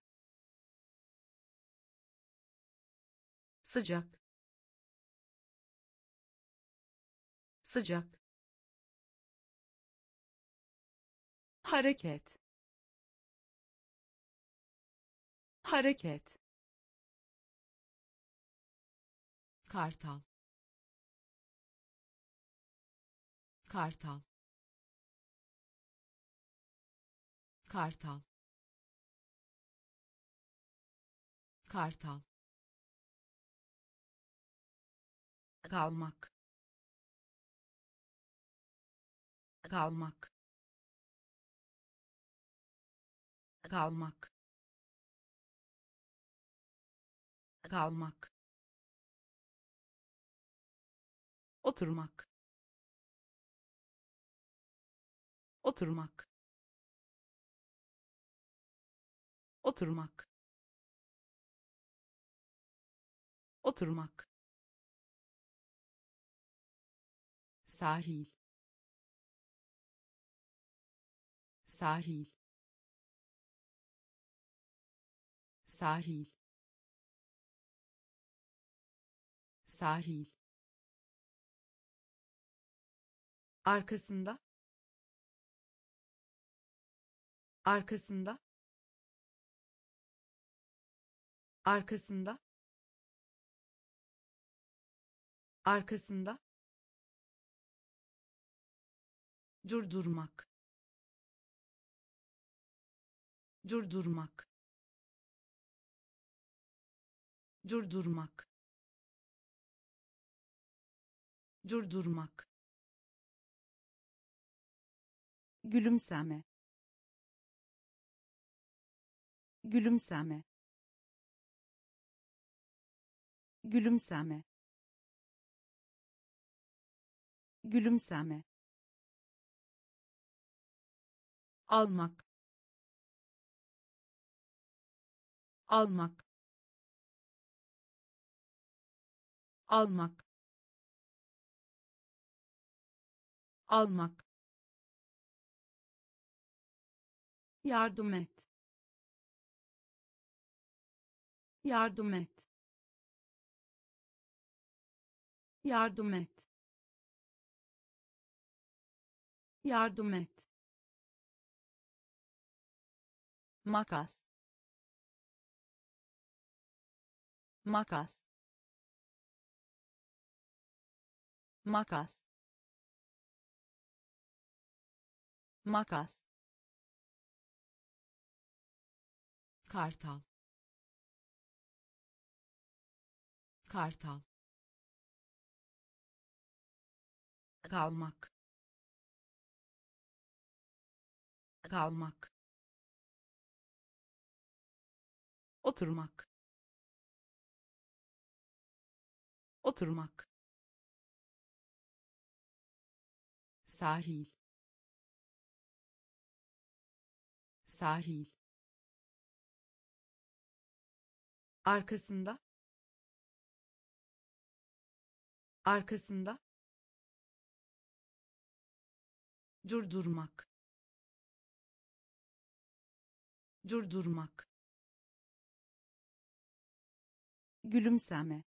sıcak. Sıcak. Hareket. Hareket. Kartal. Kartal. Kartal. Kartal kalmak. Kalmak. Kalmak. Kalmak. Oturmak. Oturmak. Oturmak. Oturmak sahil. Sahil. Sahil. Sahil. Arkasında. Arkasında. Arkasında. Arkasında durdurmak. Durdurmak. Durdurmak. Durdurmak. Gülümseme. Gülümseme. Gülümseme. Gülümseme almak. Almak. Almak. Almak. Yardım et. Yardım et. Yardım et. Yardım et makas. Makas. Makas. Makas. Kartal. Kartal. Kalmak. Kalmak oturmak. Oturmak. Sahil. Sahil. Arkasında. Arkasında. Durdurmak. Durdurmak gülümseme.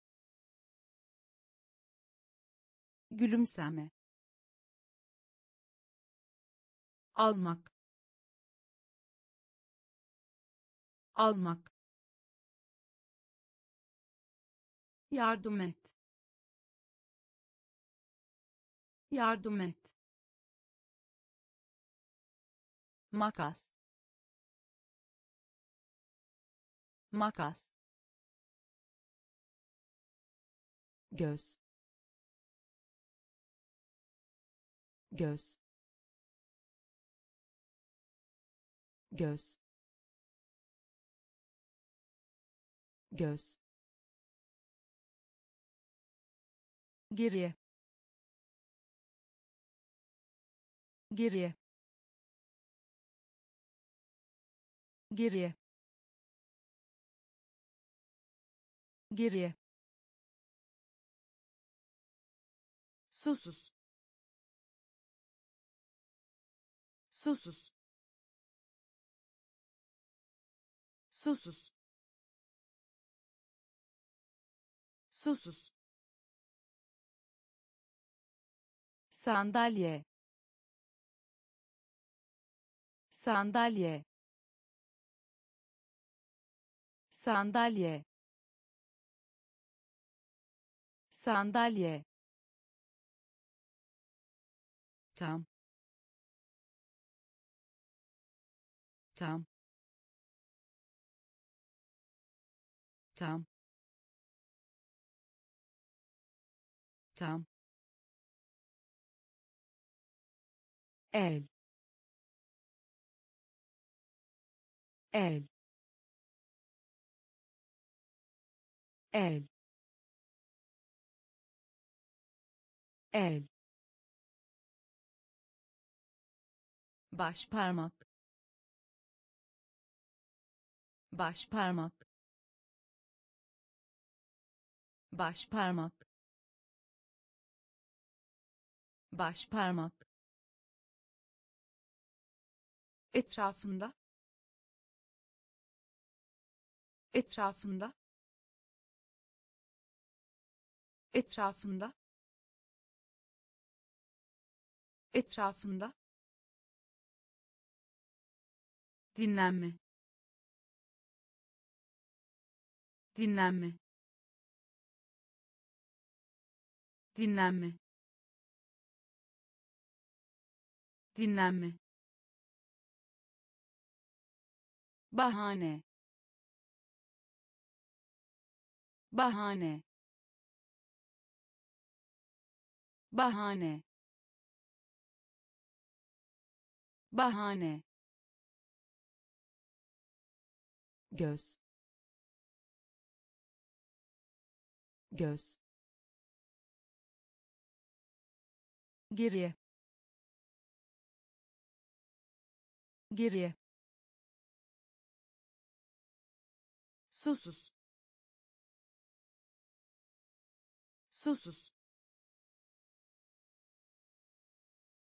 Gülümseme. Almak. Almak. Yardım et. Yardım et. Makas. Makas göz. Göz. Göz. Göz. Geriye. Geriye. Geriye. Geriye susuz. Susuz. Susuz. Susuz. Sandalye. Sandalye. Sandalye. Sandalye tam tam tam tam el. El. El. El baş parmak baş parmak baş parmak baş parmak etrafında. Etrafında. Etrafında. Etrafında dinlenme. Dinlenme. Dinlenme. Dinlenme. Bahane. Bahane. Bahane. Bahane göz. Göz. Geriye. Geriye. Susuz. Susuz.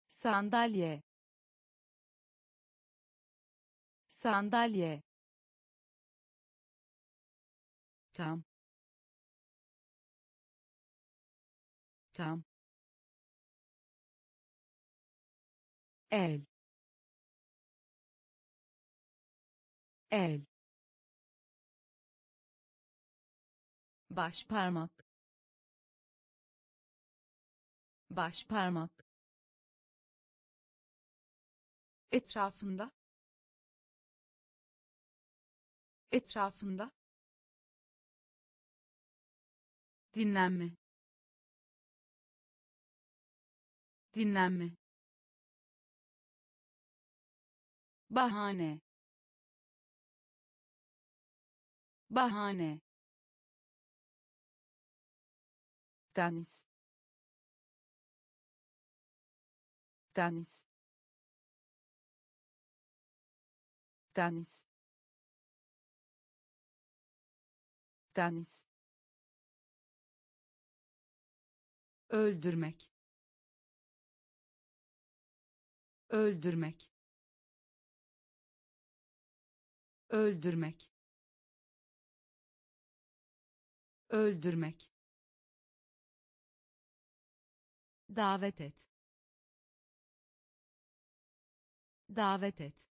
Sandalye. Sandalye tam tam el el baş parmak baş parmak etrafında. Etrafında dinlenme. Dinlenme. Bahane. Bahane. Deniz deniz deniz deniz öldürmek. Öldürmek. Öldürmek. Öldürmek. Davet et. Davet et.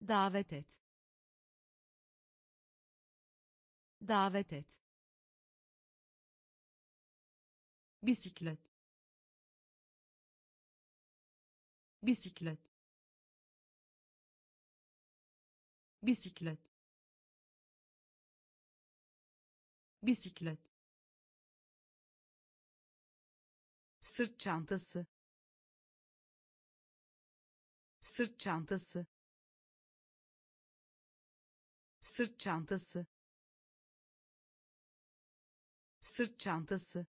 Davet et. Davet et bisiklet. Bisiklet. Bisiklet. Bisiklet. Sırt çantası. Sırt çantası. Sırt çantası. Sırt çantası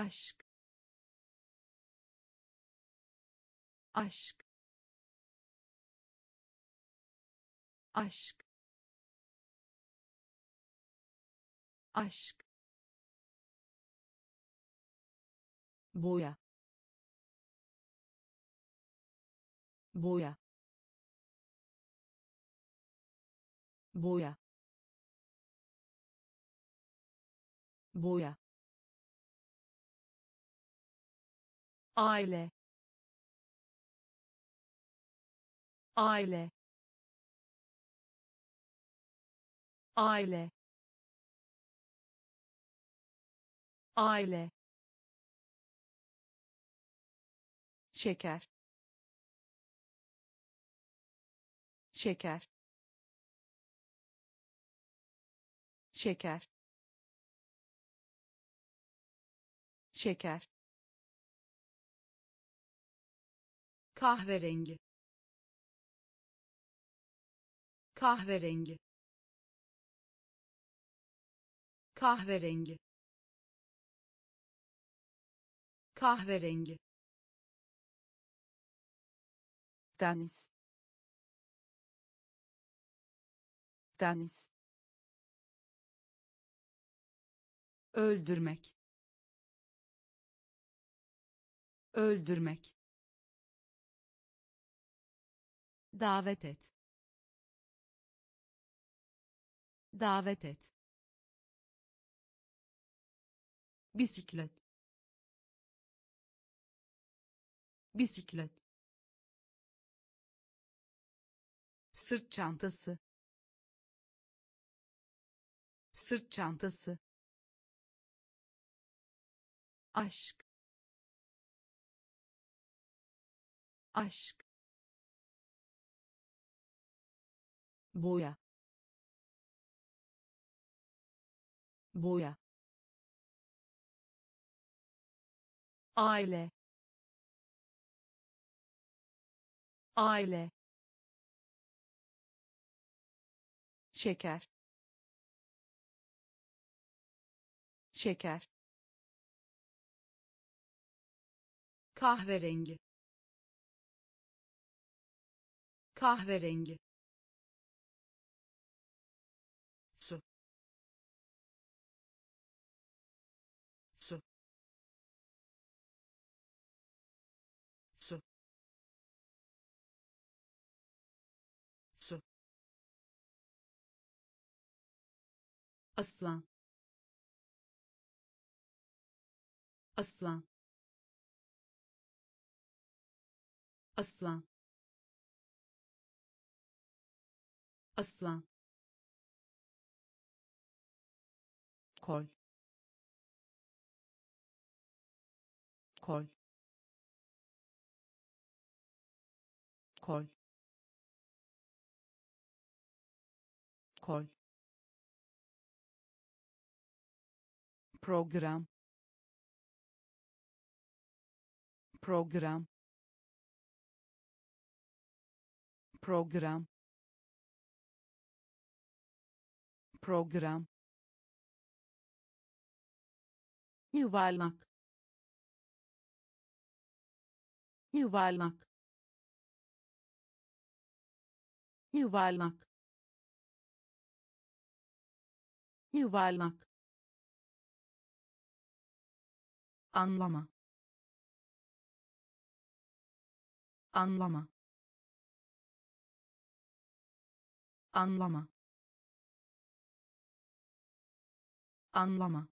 aşk. Aşk. Aşk. Aşk. Boya. Boya. Boya. Boya aile. Aile. Aile. Aile. Şeker. Şeker. Şeker. Şeker kahverengi. Kahverengi. Kahverengi. Kahverengi. Deniz. Deniz. Öldürmek. Öldürmek davet et. Davet et. Bisiklet. Bisiklet. Sırt çantası. Sırt çantası. Aşk. Aşk boya boya aile. Aile. Şeker. Şeker. Kahverengi. Kahverengi aslan aslan aslan aslan kol. Kol. Kol. Kol program. Program. Program. Program. Yuvarlak. Yuvarlak. Yuvarlak. Yuvarlak anlama. Anlama. Anlama. Anlama.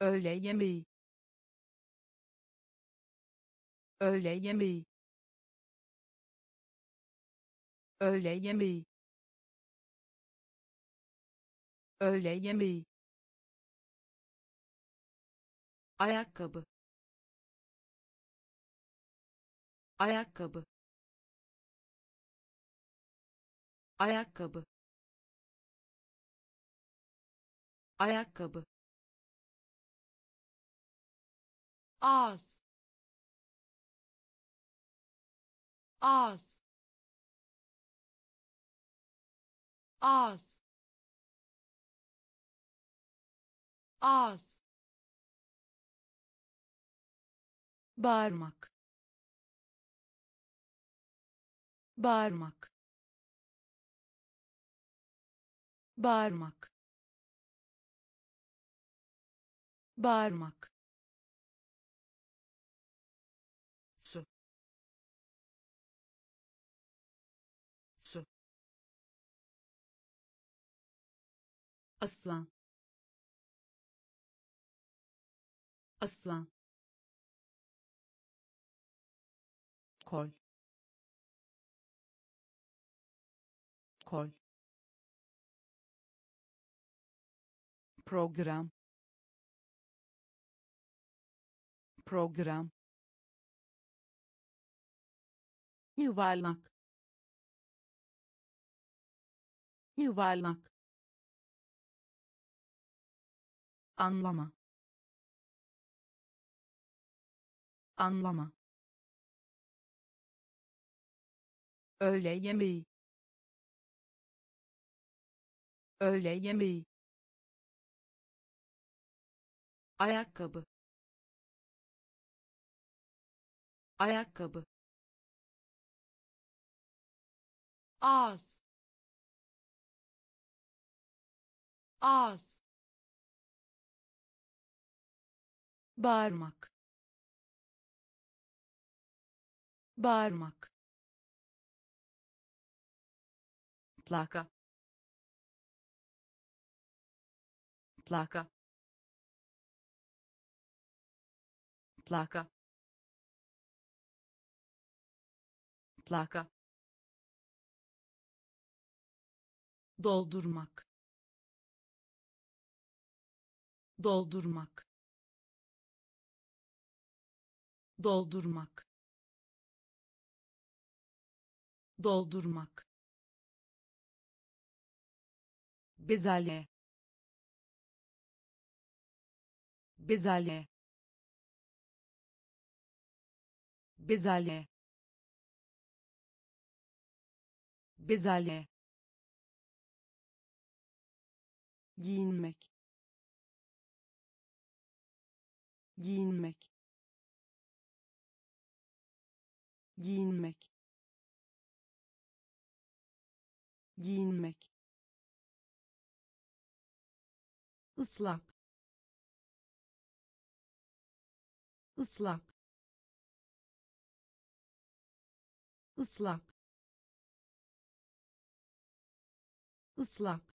Öğle yemeği. Öğle yemeği. Öğle yemeği. Öğle yemeği ayakkabı. Ayakkabı. Ayakkabı. Ayakkabı. Ağız. Ağız. Ağız. Ağız bağırmak. Bağırmak. Bağırmak. Bağırmak. Su. Su. Aslan. Aslan kol. Kol. Program. Program. Yuvarlak. Yuvarlak. Anlama. Anlama öğle yemeği. Öğle yemeği. Ayakkabı. Ayakkabı. Ağız. Ağız. Bağırmak. Bağırmak plaka plaka plaka plaka doldurmak. Doldurmak. Doldurmak. Doldurmak bezelye. Bezelye. Bezelye. Bezelye. Giyinmek. Giyinmek. Giyinmek. Giyinmek ıslak ıslak ıslak ıslak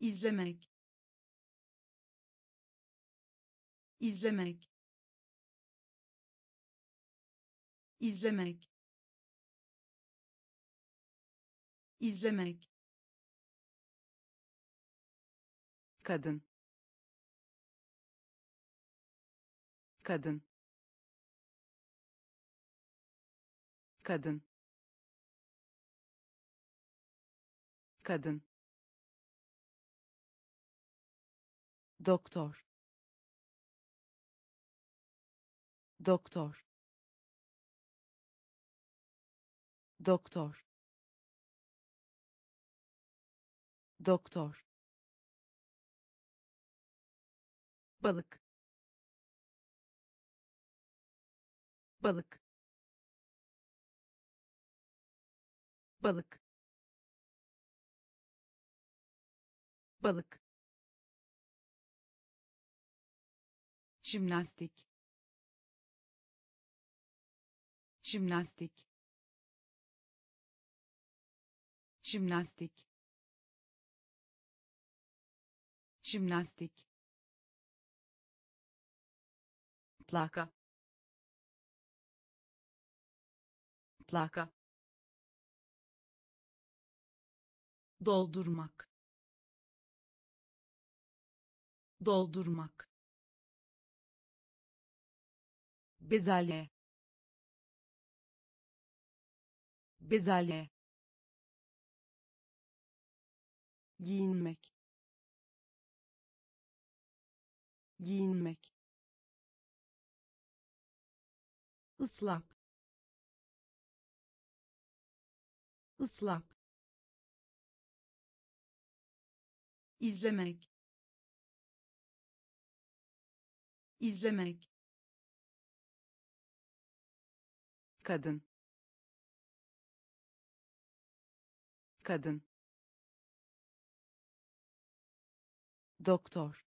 izlemek. İzlemek. İzlemek. İzlemek kadın. Kadın. Kadın. Kadın. Doktor. Doktor. Doktor. Doktor balık. Balık. Balık. Balık. Jimnastik. Jimnastik. Jimnastik. Jimnastik plaka plaka doldurmak. Doldurmak. Bezelye. Bezelye. Giyinmek. Giyinmek ıslak ıslak izlemek. İzlemek. Kadın. Kadın. Doktor.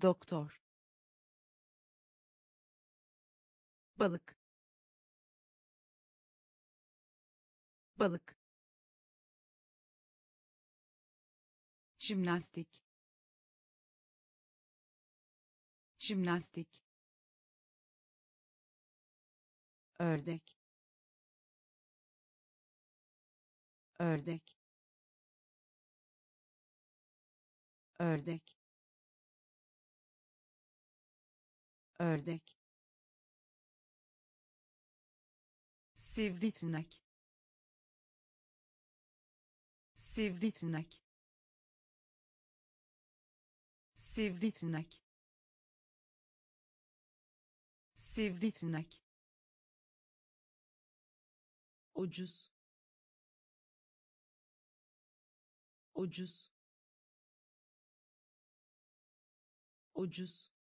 Doktor balık. Balık. Jimnastik. Jimnastik. Ördek. Ördek. Ördek. Ördek sivrisinek. Sivrisinek. Sivrisinek. Sivrisinek. Ucuz. Ucuz. Ucuz.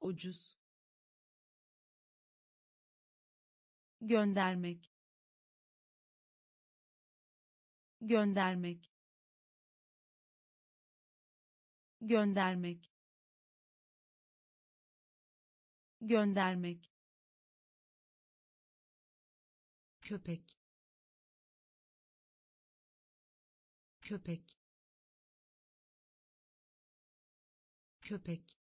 Ucuz göndermek. Göndermek. Göndermek. Göndermek. Köpek. Köpek. Köpek.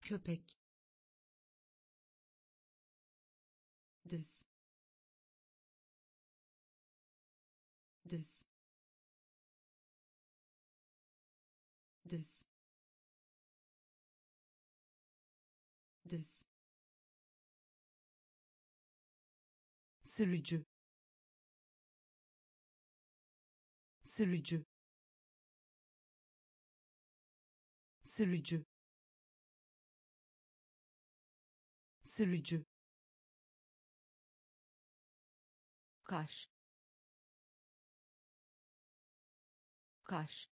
Köpek diz diz diz diz sürücü sürücü sürücü sürücü kaş kaş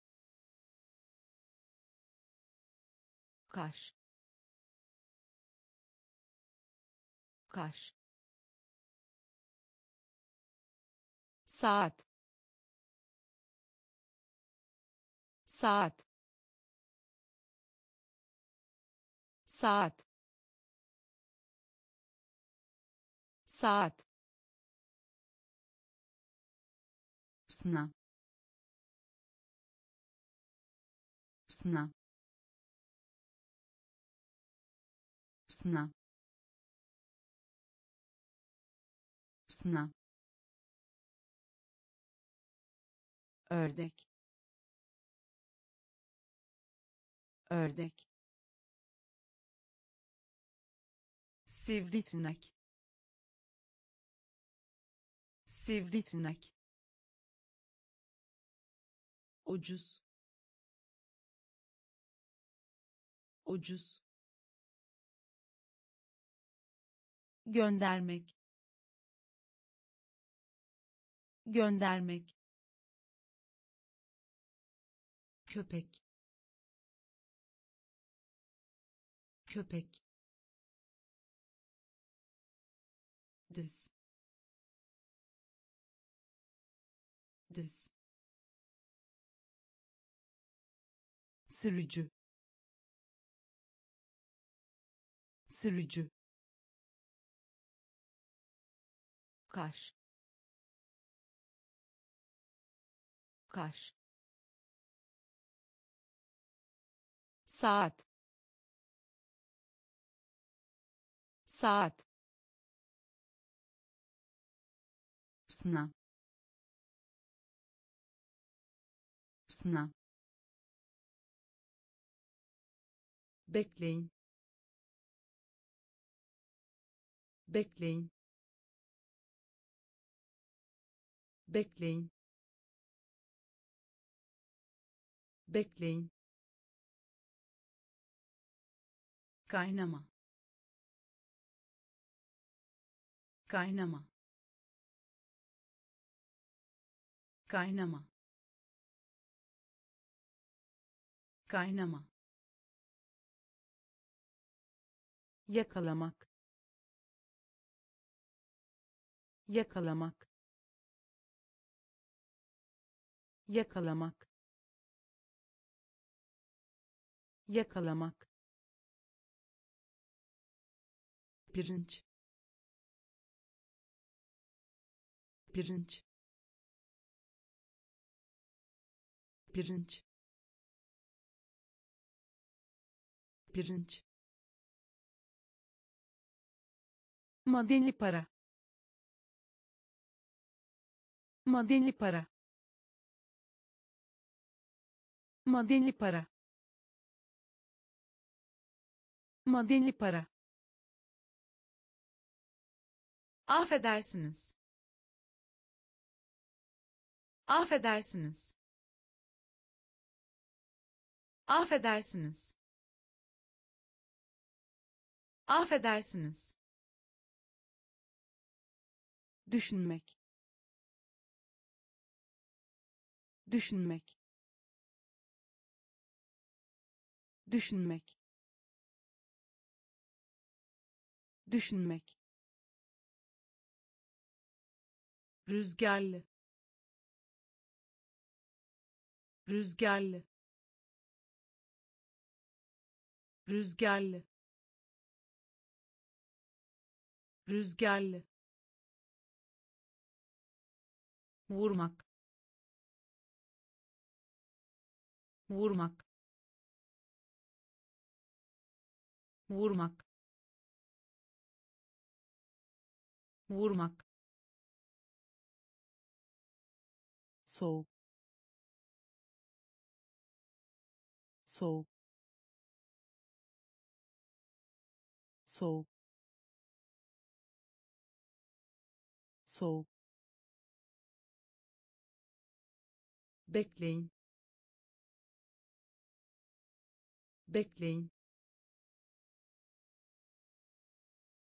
kaş kaş saat saat saat saat sınav. Sınav. Sınav. Sınav. Ördek. Ördek. Sivrisinek. Sivrisinek ucuz. Ucuz. Göndermek. Göndermek. Köpek. Köpek. Diz diz sürücü. Sürücü. Kaş. Kaş. Saat. Saat. Sınav. Sınav bekleyin. Bekleyin. Bekleyin. Bekleyin. Kaynama. Kaynama. Kaynama. Kaynama yakalamak yakalamak yakalamak yakalamak. Pirinç pirinç pirinç pirinç Madeni para. Madeni para. Madeni para. Madeni para. affedersiniz affedersiniz affedersiniz affedersiniz düşünmek. Düşünmek. Düşünmek. Düşünmek. Rüzgarlı. Rüzgarlı. Rüzgarlı. Rüzgarlı vurmak. Vurmak. Vurmak. Vurmak. Soğuk soğuk soğuk soğuk bekleyin. Bekleyin.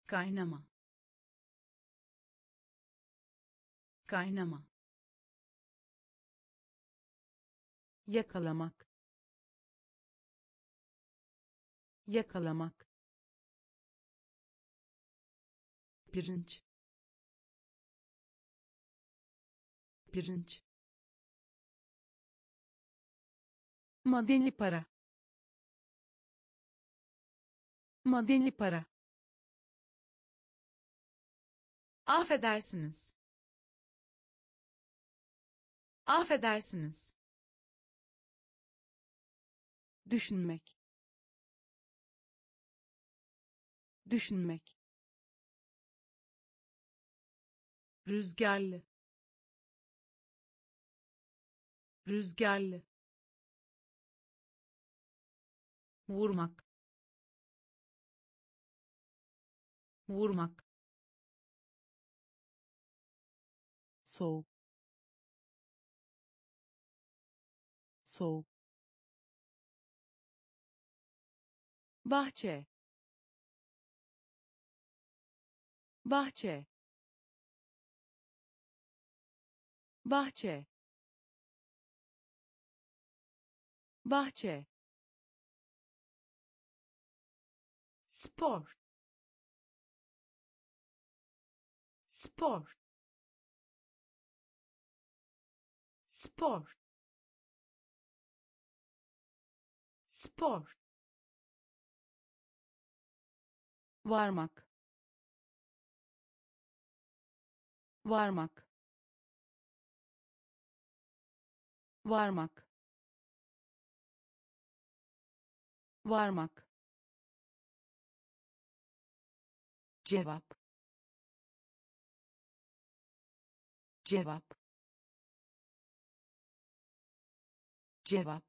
Kaynama. Kaynama. Yakalamak. Yakalamak. Pirinç. Pirinç Madeni para. Madeni para. affedersiniz. Affedersiniz. Düşünmek. Düşünmek. Rüzgarlı. Rüzgarlı vurmak. Vurmak. Soğuk soğuk bahçe. Bahçe. Bahçe. Bahçe spor. Spor. Spor. Spor. Varmak. Varmak. Varmak. Varmak cevap. Cevap. Cevap.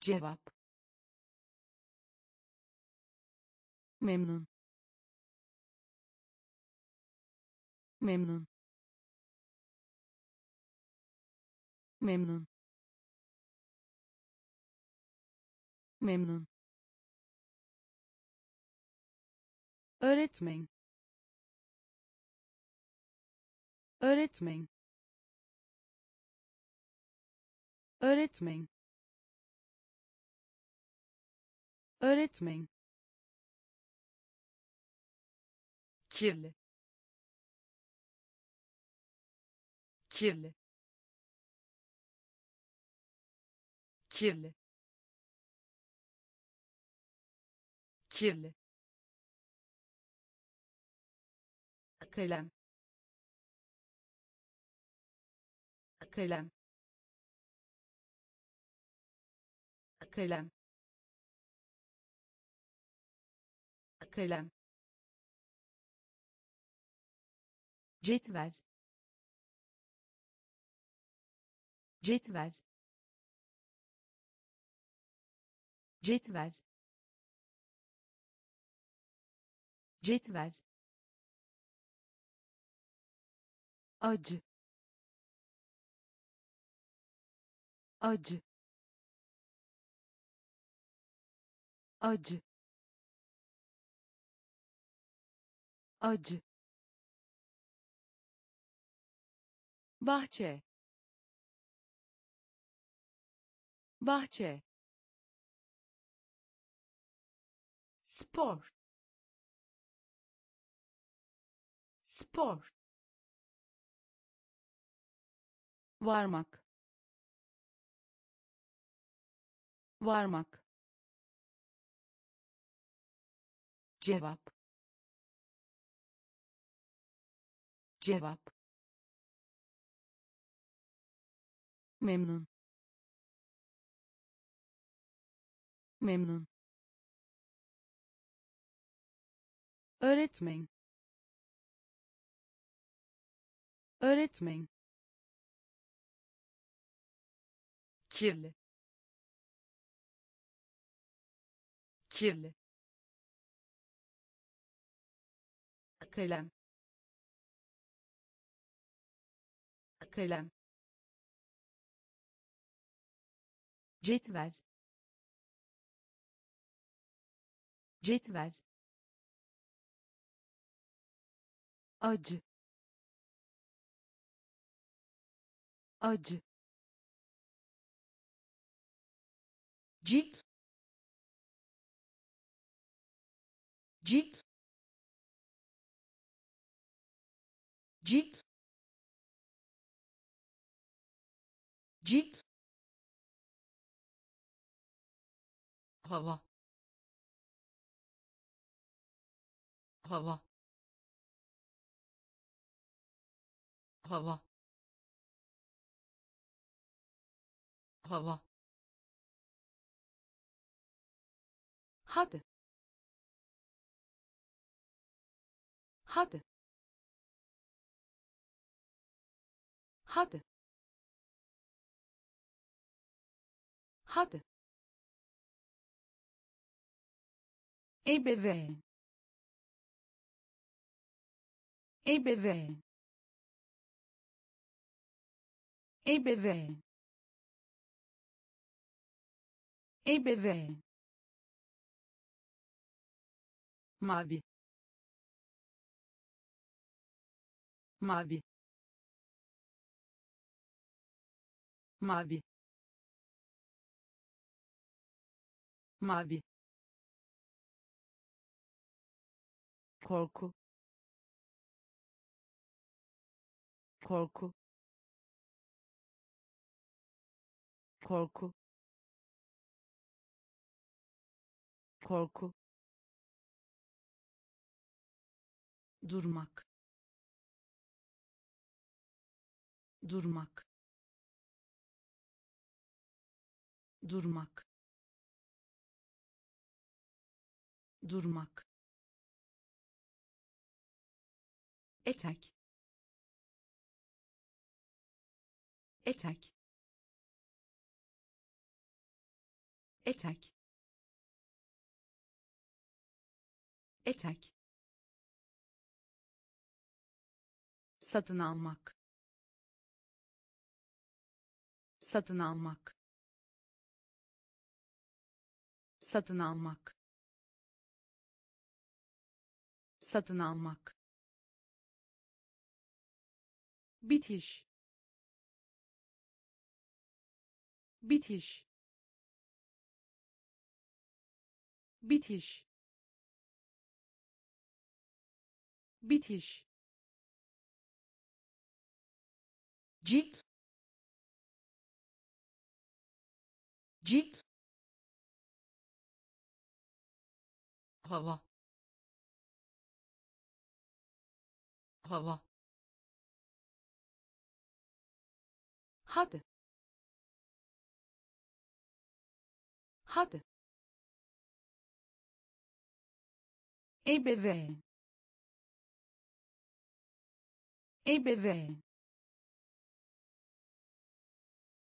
Cevap. Memnun. Memnun. Memnun. Memnun öğretmen öğretmen öğretmen öğretmen kirli. Kirli. Kirli. Kirli kalem. Kalem. Kalem. Kalem. Cetvel. Cetvel. Cetvel. Cetvel acı. Acı. Acı. Acı. Bahçe. Bahçe. Spor. Spor varmak. Varmak. Cevap. Cevap. Memnun. Memnun. Öğretmen öğretmen kirli kirli kalem kalem cetvel cetvel acı acı cilt cilt cilt cilt hava. Hava. Hava. Hava hadi hadi hadi hadi ebeveyn ebeveyn ebeveyn ebeveyn mavi. Mavi. Mavi. Mavi. Korku. Korku. Korku. Korku durmak. Durmak. Durmak. Durmak. Etek. Etek. Etek. Etek satın almak. Satın almak. Satın almak. Satın almak. Bitiş. Bitiş. Bitiş. Bitiş cilt cilt hava. Hava. Hadi. Hadi. Ebeveyn ebeveyn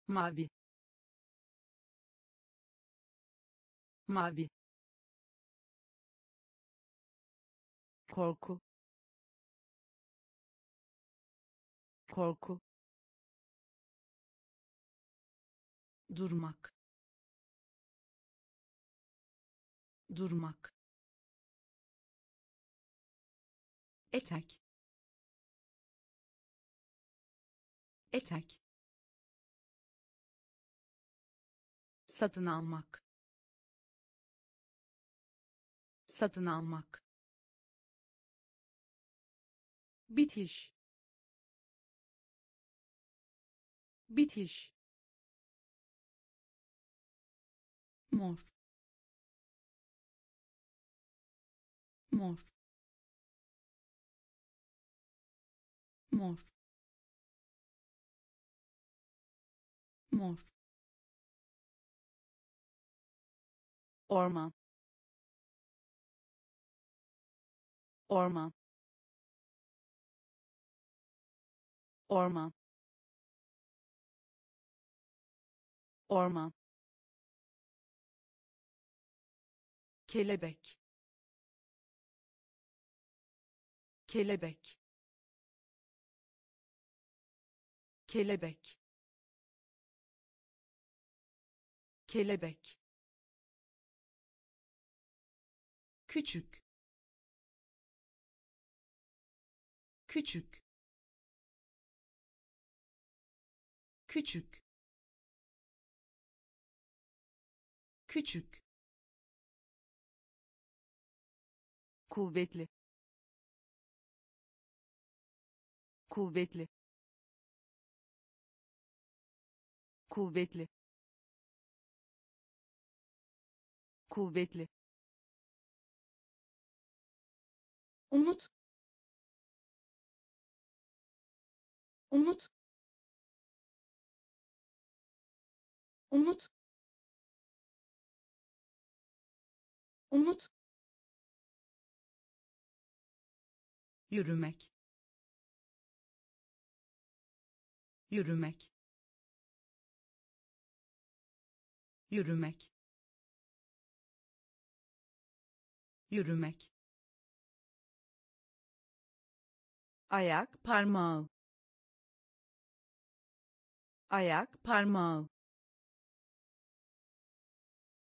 mavi. Mavi. Korku. Korku. Durmak. Durmak. Etek. Etek satın almak. Satın almak. Bitiş. Bitiş. Mor. Mor. Mor. Mor orman orman orman orman kelebek. Kelebek. Kelebek. Kelebek küçük. Küçük. Küçük. Küçük. Kuvvetli. Kuvvetli. Kuvvetli. Kuvvetli umut. Umut. Umut. Umut. Yürümek. Yürümek. Yürümek. Yürümek ayak parmağı. Ayak parmağı.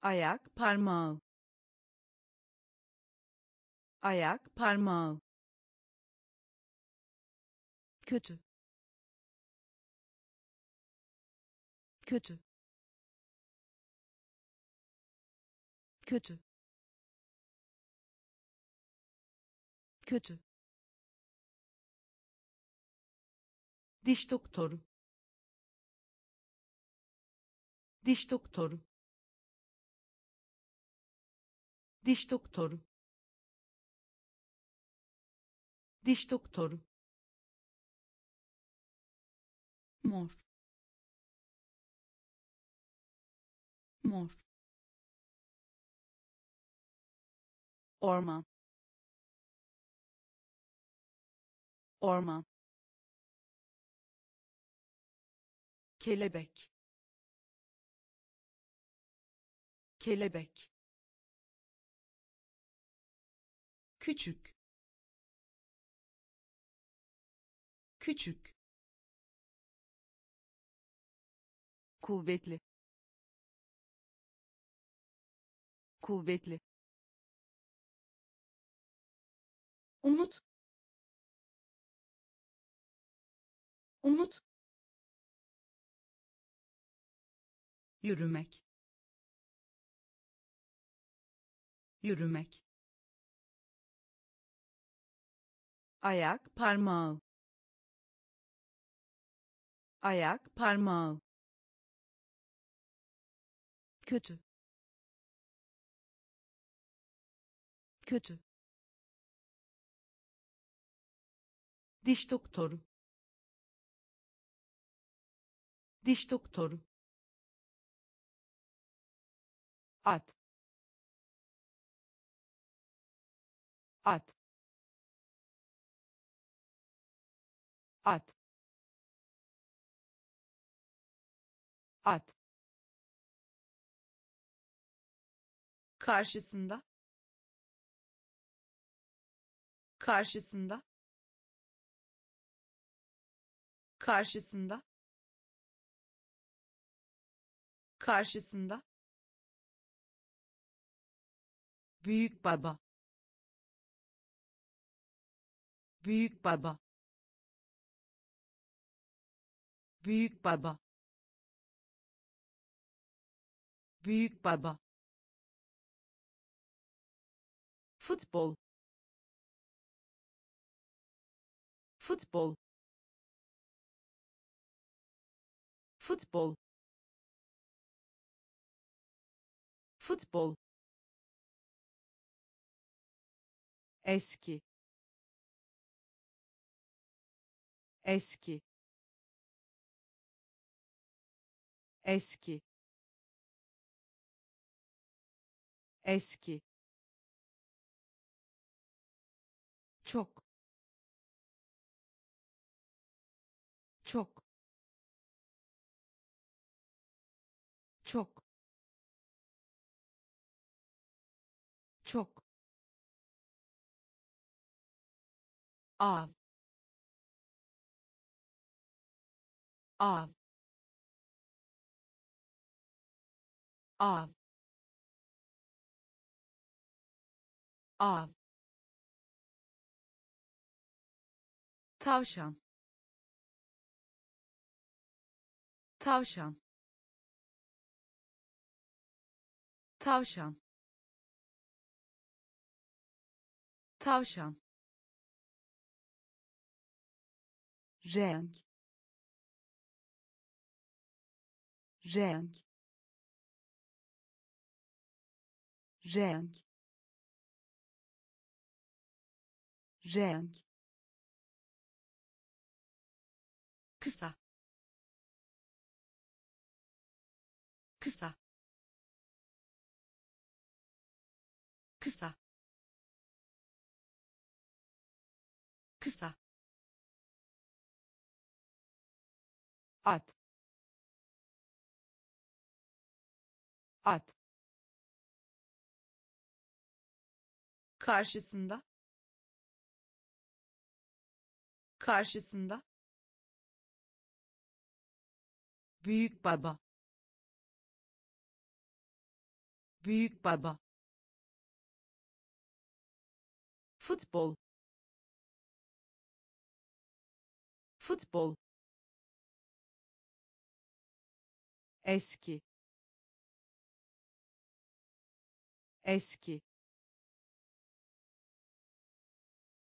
Ayak parmağı. Ayak parmağı. Kötü. Kötü. Kötü. Kötü diş doktoru. Diş doktoru. Diş doktoru. Diş doktoru. Mor. Mor. Orman. Orman kelebek. Kelebek. Küçük. Küçük. Kuvvetli. Kuvvetli. Umut. Umut yürümek. Yürümek. Ayak parmağı. Ayak parmağı. Kötü. Kötü. Diş doktoru. Diş doktoru at. At. At. At. Karşısında. Karşısında. Karşısında. Karşısında büyük baba. Büyük baba. Büyük baba. Büyük baba. Futbol. Futbol. Futbol. Futbol eski. Eski. Eski. Eski. Çok. Çok. Çok. Çok av. Av. Av. Av. Tavşan. Tavşan. Tavşan. Tavşan renk. Renk. Renk. Renk. Kısa. Kısa. Kısa. Kısa at. At. Karşısında. Karşısında. Büyük baba. Büyük baba. Futbol. Futbol eski. Eski.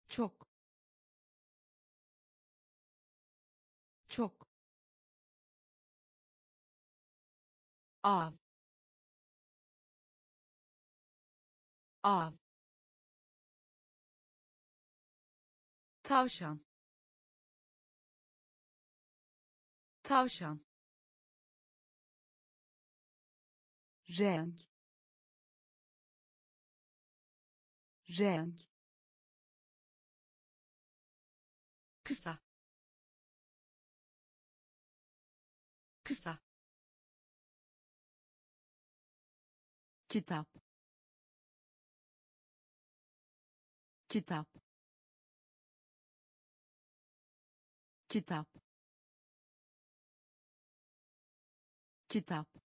Çok. Çok. Av. Av. Tavşan. Tavşan renk. Renk. Kısa. Kısa. Kitap. Kitap. Kitap. Kitap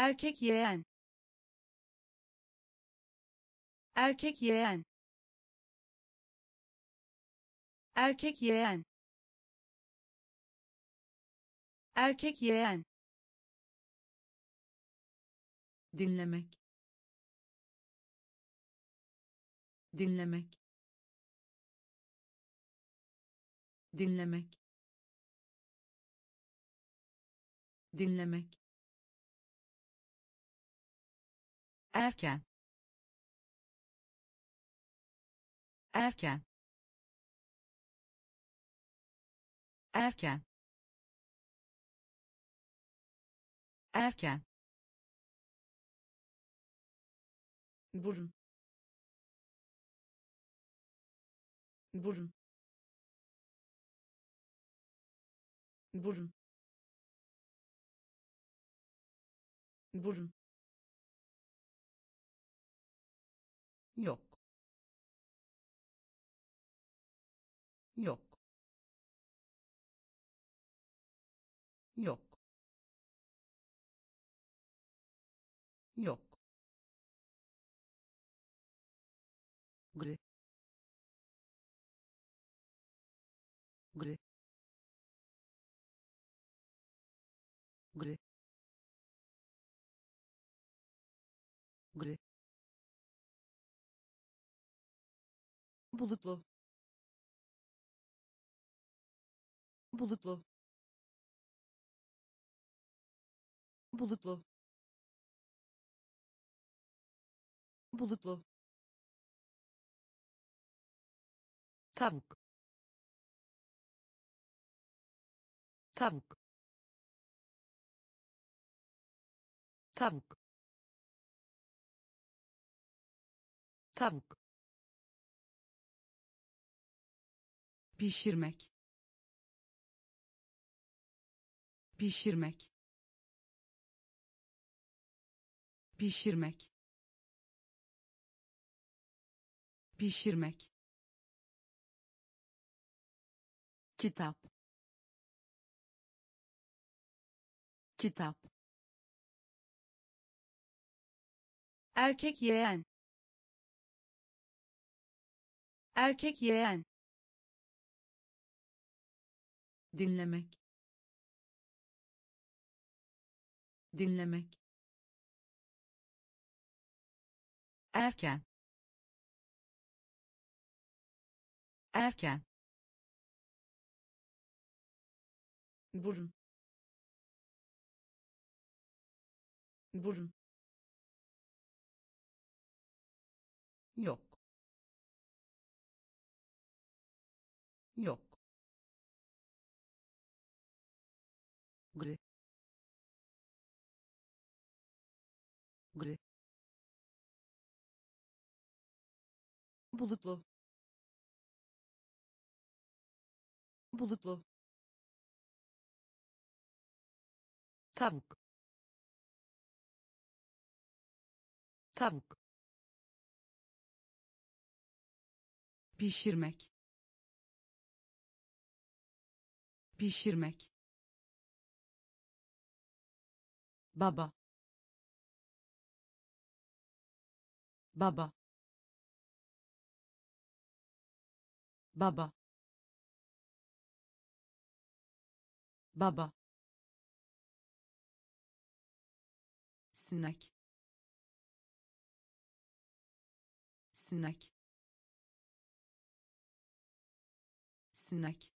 erkek yeğen. Erkek yeğen. Erkek yeğen. Erkek yeğen. Dinlemek. Dinlemek. Dinlemek. Dinlemek erken. Erken. Erken. Erken. Burun. Burun. Burun. Burun yok. Yok. Yok. Yok. Gri. Gri. Gri. Gri bulutlu. Bulutlu. Bulutlu. Bulutlu. Tavuk. Tavuk. Tavuk. Tavuk pişirmek pişirmek pişirmek pişirmek. Kitap kitap. Erkek yeğen erkek yeğen dinlemek. Dinlemek. Erken. Erken. Burun. Burun. Yok. Yok gri. Gri. Bulutlu. Bulutlu. Tavuk. Tavuk. Pişirmek. Pişirmek baba. Baba. Baba. Baba. Sinek sinek sinek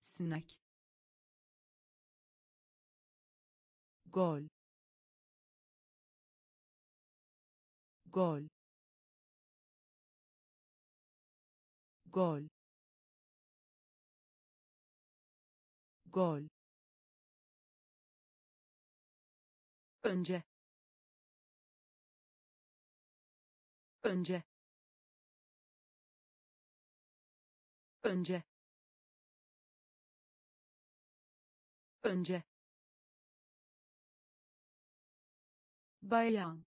sinek gol. Gol. Gol. Gol. Önce. Önce. Önce. Önce bayan.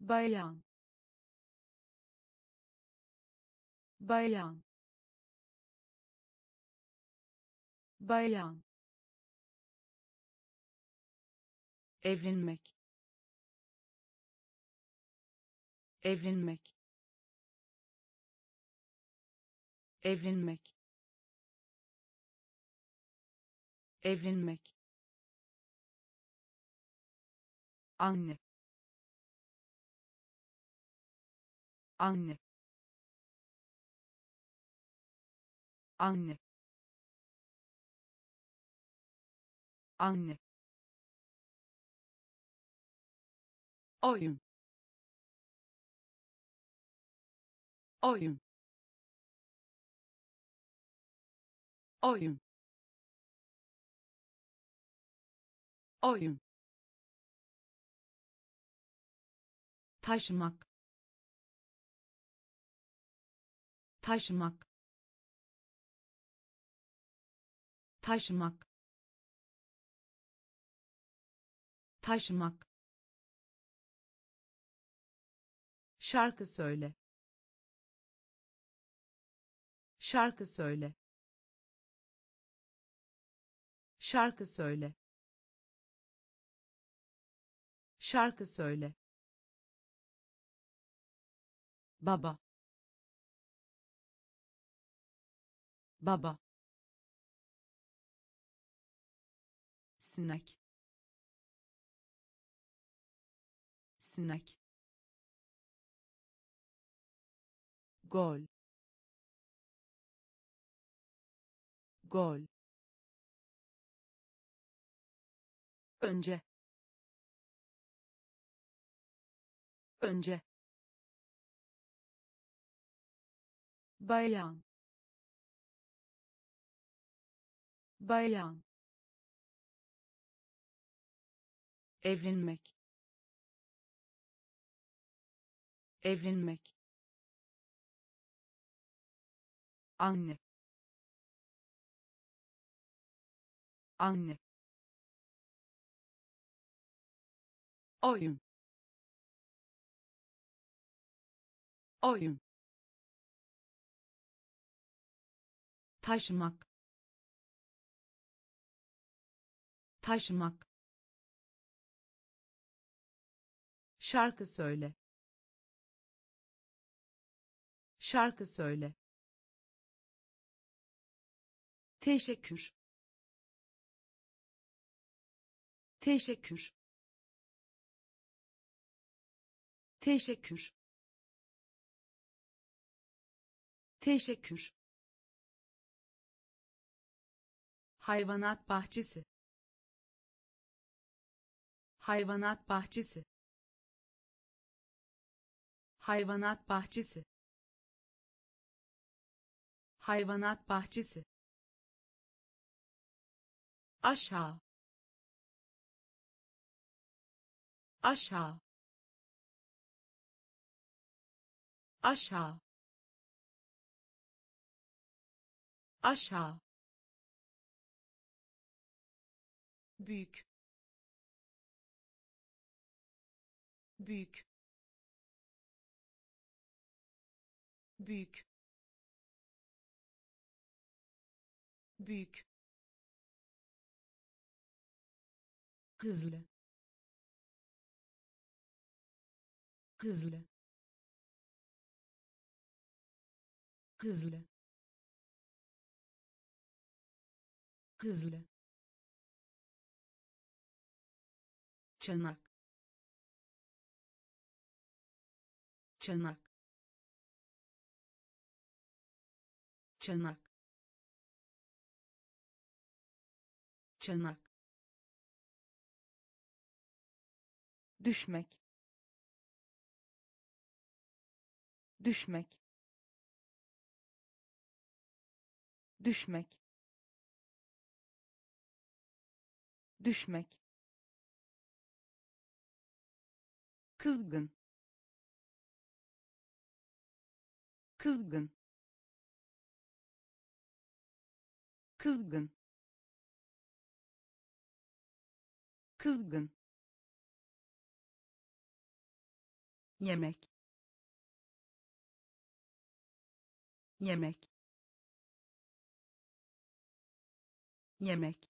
Bayan. Bayan. Bayan. Evlenmek. Evlenmek. Evlenmek. Evlenmek anne. Anne. Anne. Anne. Oyun. Oyun. Oyun. Oyun taşımak. Taşımak. Taşımak. Taşımak. Şarkı söyle. Şarkı söyle. Şarkı söyle. Şarkı söyle baba. Baba. Sinek sinek gol. Gol. Önce. Önce bayan. Bayan. Evlenmek. Evlenmek. Anne. Anne. Oyun. Oyun taşımak. Taşımak. Şarkı söyle. Şarkı söyle. Teşekkür. Teşekkür. Teşekkür. Teşekkür hayvanat bahçesi. Hayvanat bahçesi. Hayvanat bahçesi. Hayvanat bahçesi. Aşağı. Aşağı. Aşağı. Aşağı büyük. Büyük. Büyük. Büyük. Hızlı. Hızlı. Hızlı. Hızlı çanak. Çanak. Çanak. Çanak. Düşmek. Düşmek. Düşmek. Düşmek kızgın. Kızgın. Kızgın. Kızgın. Yemek. Yemek. Yemek.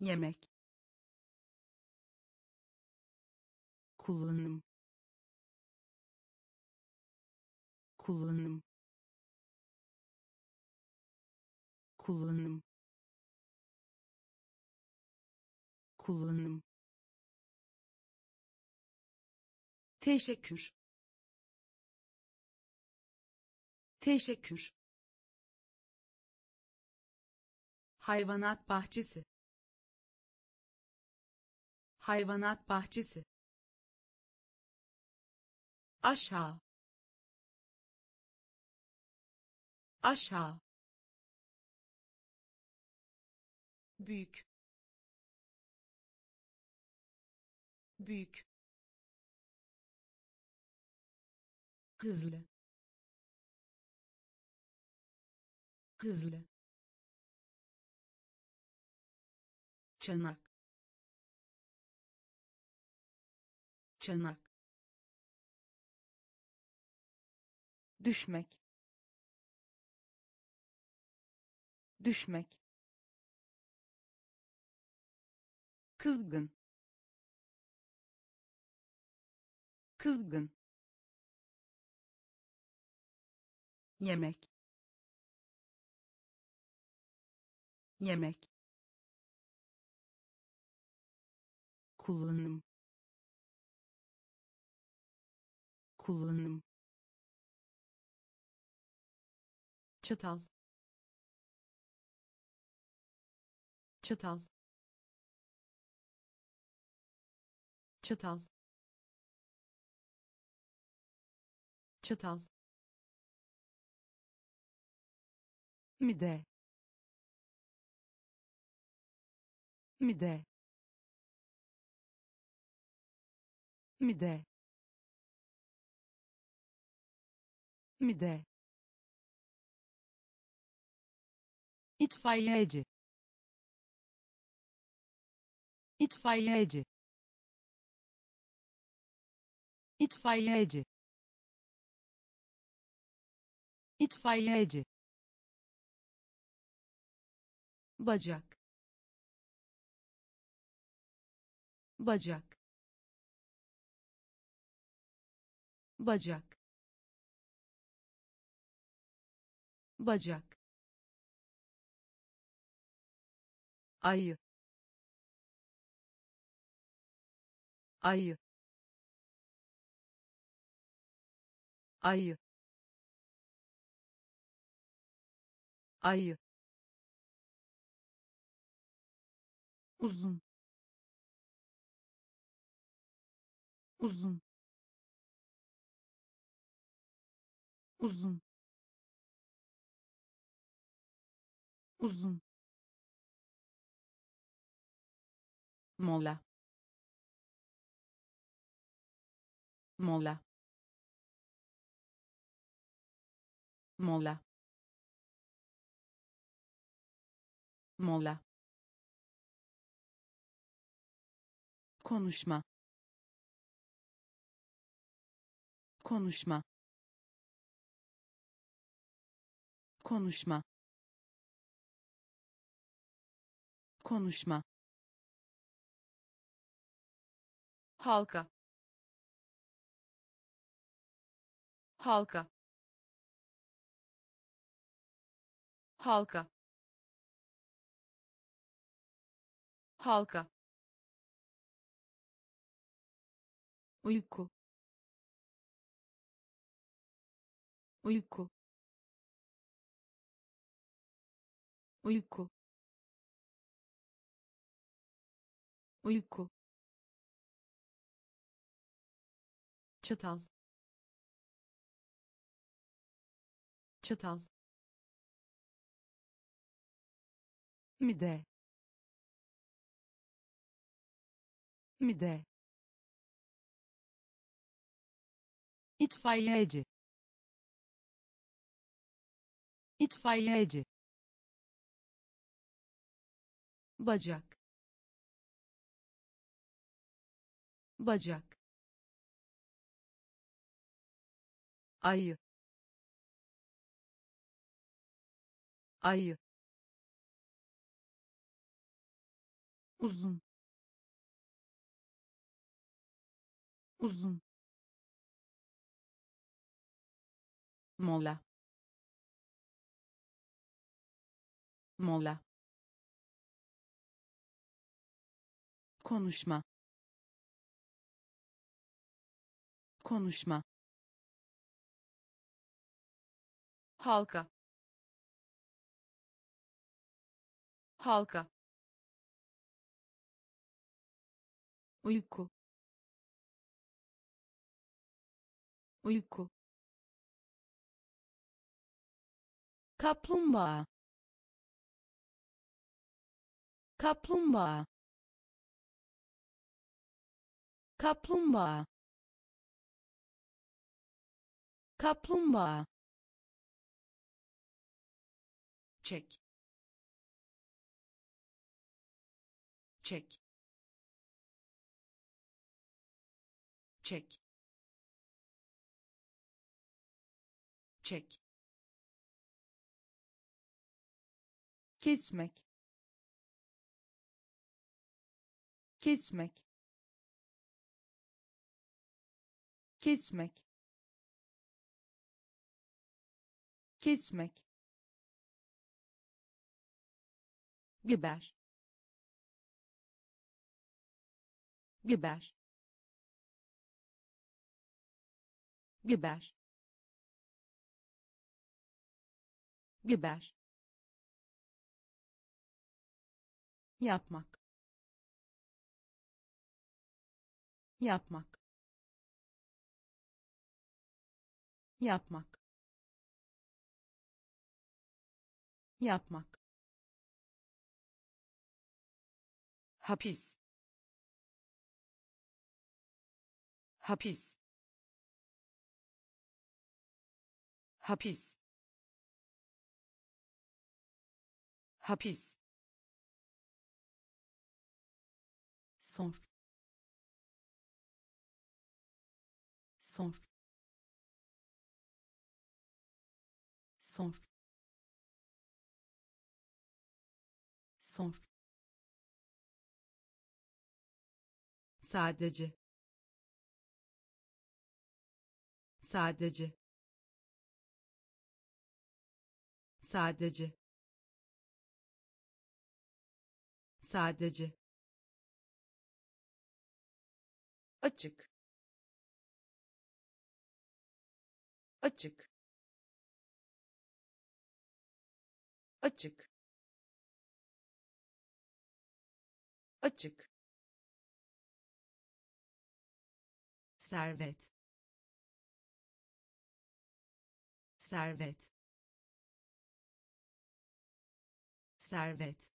Yemek kullanım. Kullanım. Kullanım. Kullanım. Teşekkür. Teşekkür. Hayvanat bahçesi. Hayvanat bahçesi aşağı. Aşağı. Büyük. Büyük. Hızlı. Hızlı. Çanak. Çanak düşmek. Düşmek. Kızgın. Kızgın. Yemek. Yemek. Kullanım. Kullanım çatal. Çatal. Çatal. Çatal. Mide. Mide. Mide. Mide itfaiyeci. İtfaiyeci. İtfaiyeci. İtfaiyeci. Bacak. Bacak. Bacak. Bacak ayı. Ayı. Ayı. Ayı. Uzun. Uzun. Uzun. Uzun mola. Mola. Mola. Mola. Konuşma. Konuşma. Konuşma. Konuşma halka. Halka. Halka. Halka. Uyku. Uyku. Uyku. Uyku çatal. Çatal. Mide. Mide. İtfaiyeci. İtfaiyeci. Bacak. Bacak ayı. Ayı. Uzun. Uzun. Mola. Mola. Konuşma. Konuşma halka. Halka. Uyku. Uyku. Kaplumbağa. Kaplumbağa. Kaplumbağa. Kaplumbağa çek. Çek. Çek. Çek. Kesmek. Kesmek. Kesmek. Kesmek biber. Biber. Biber. Biber. Yapmak. Yapmak. Yapmak. Yapmak hapis. Hapis. Hapis. Hapis. Sor sor sor sor sadece. Sadece. Sadece. Sadece. Açık. Açık. Açık. Açık servet. Servet. Servet.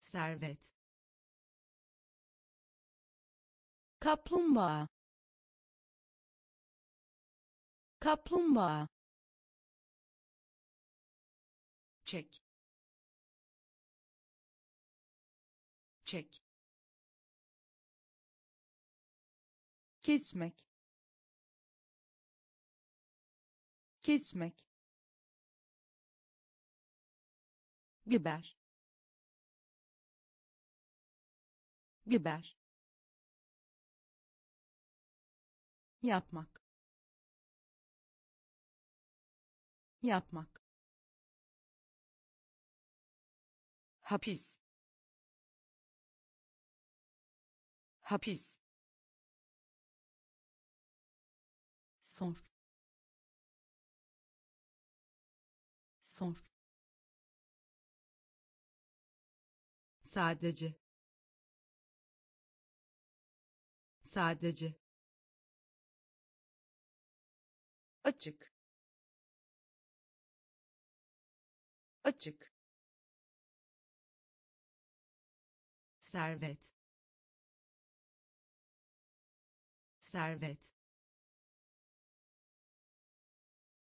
Servet. Kaplumbağa. Kaplumbağa. Çek. Çek kesmek. Kesmek. Biber. Biber. Yapmak. Yapmak. Hapis. Hapis sor. Sor. Sadece. Sadece. Açık. Açık. Servet. Servet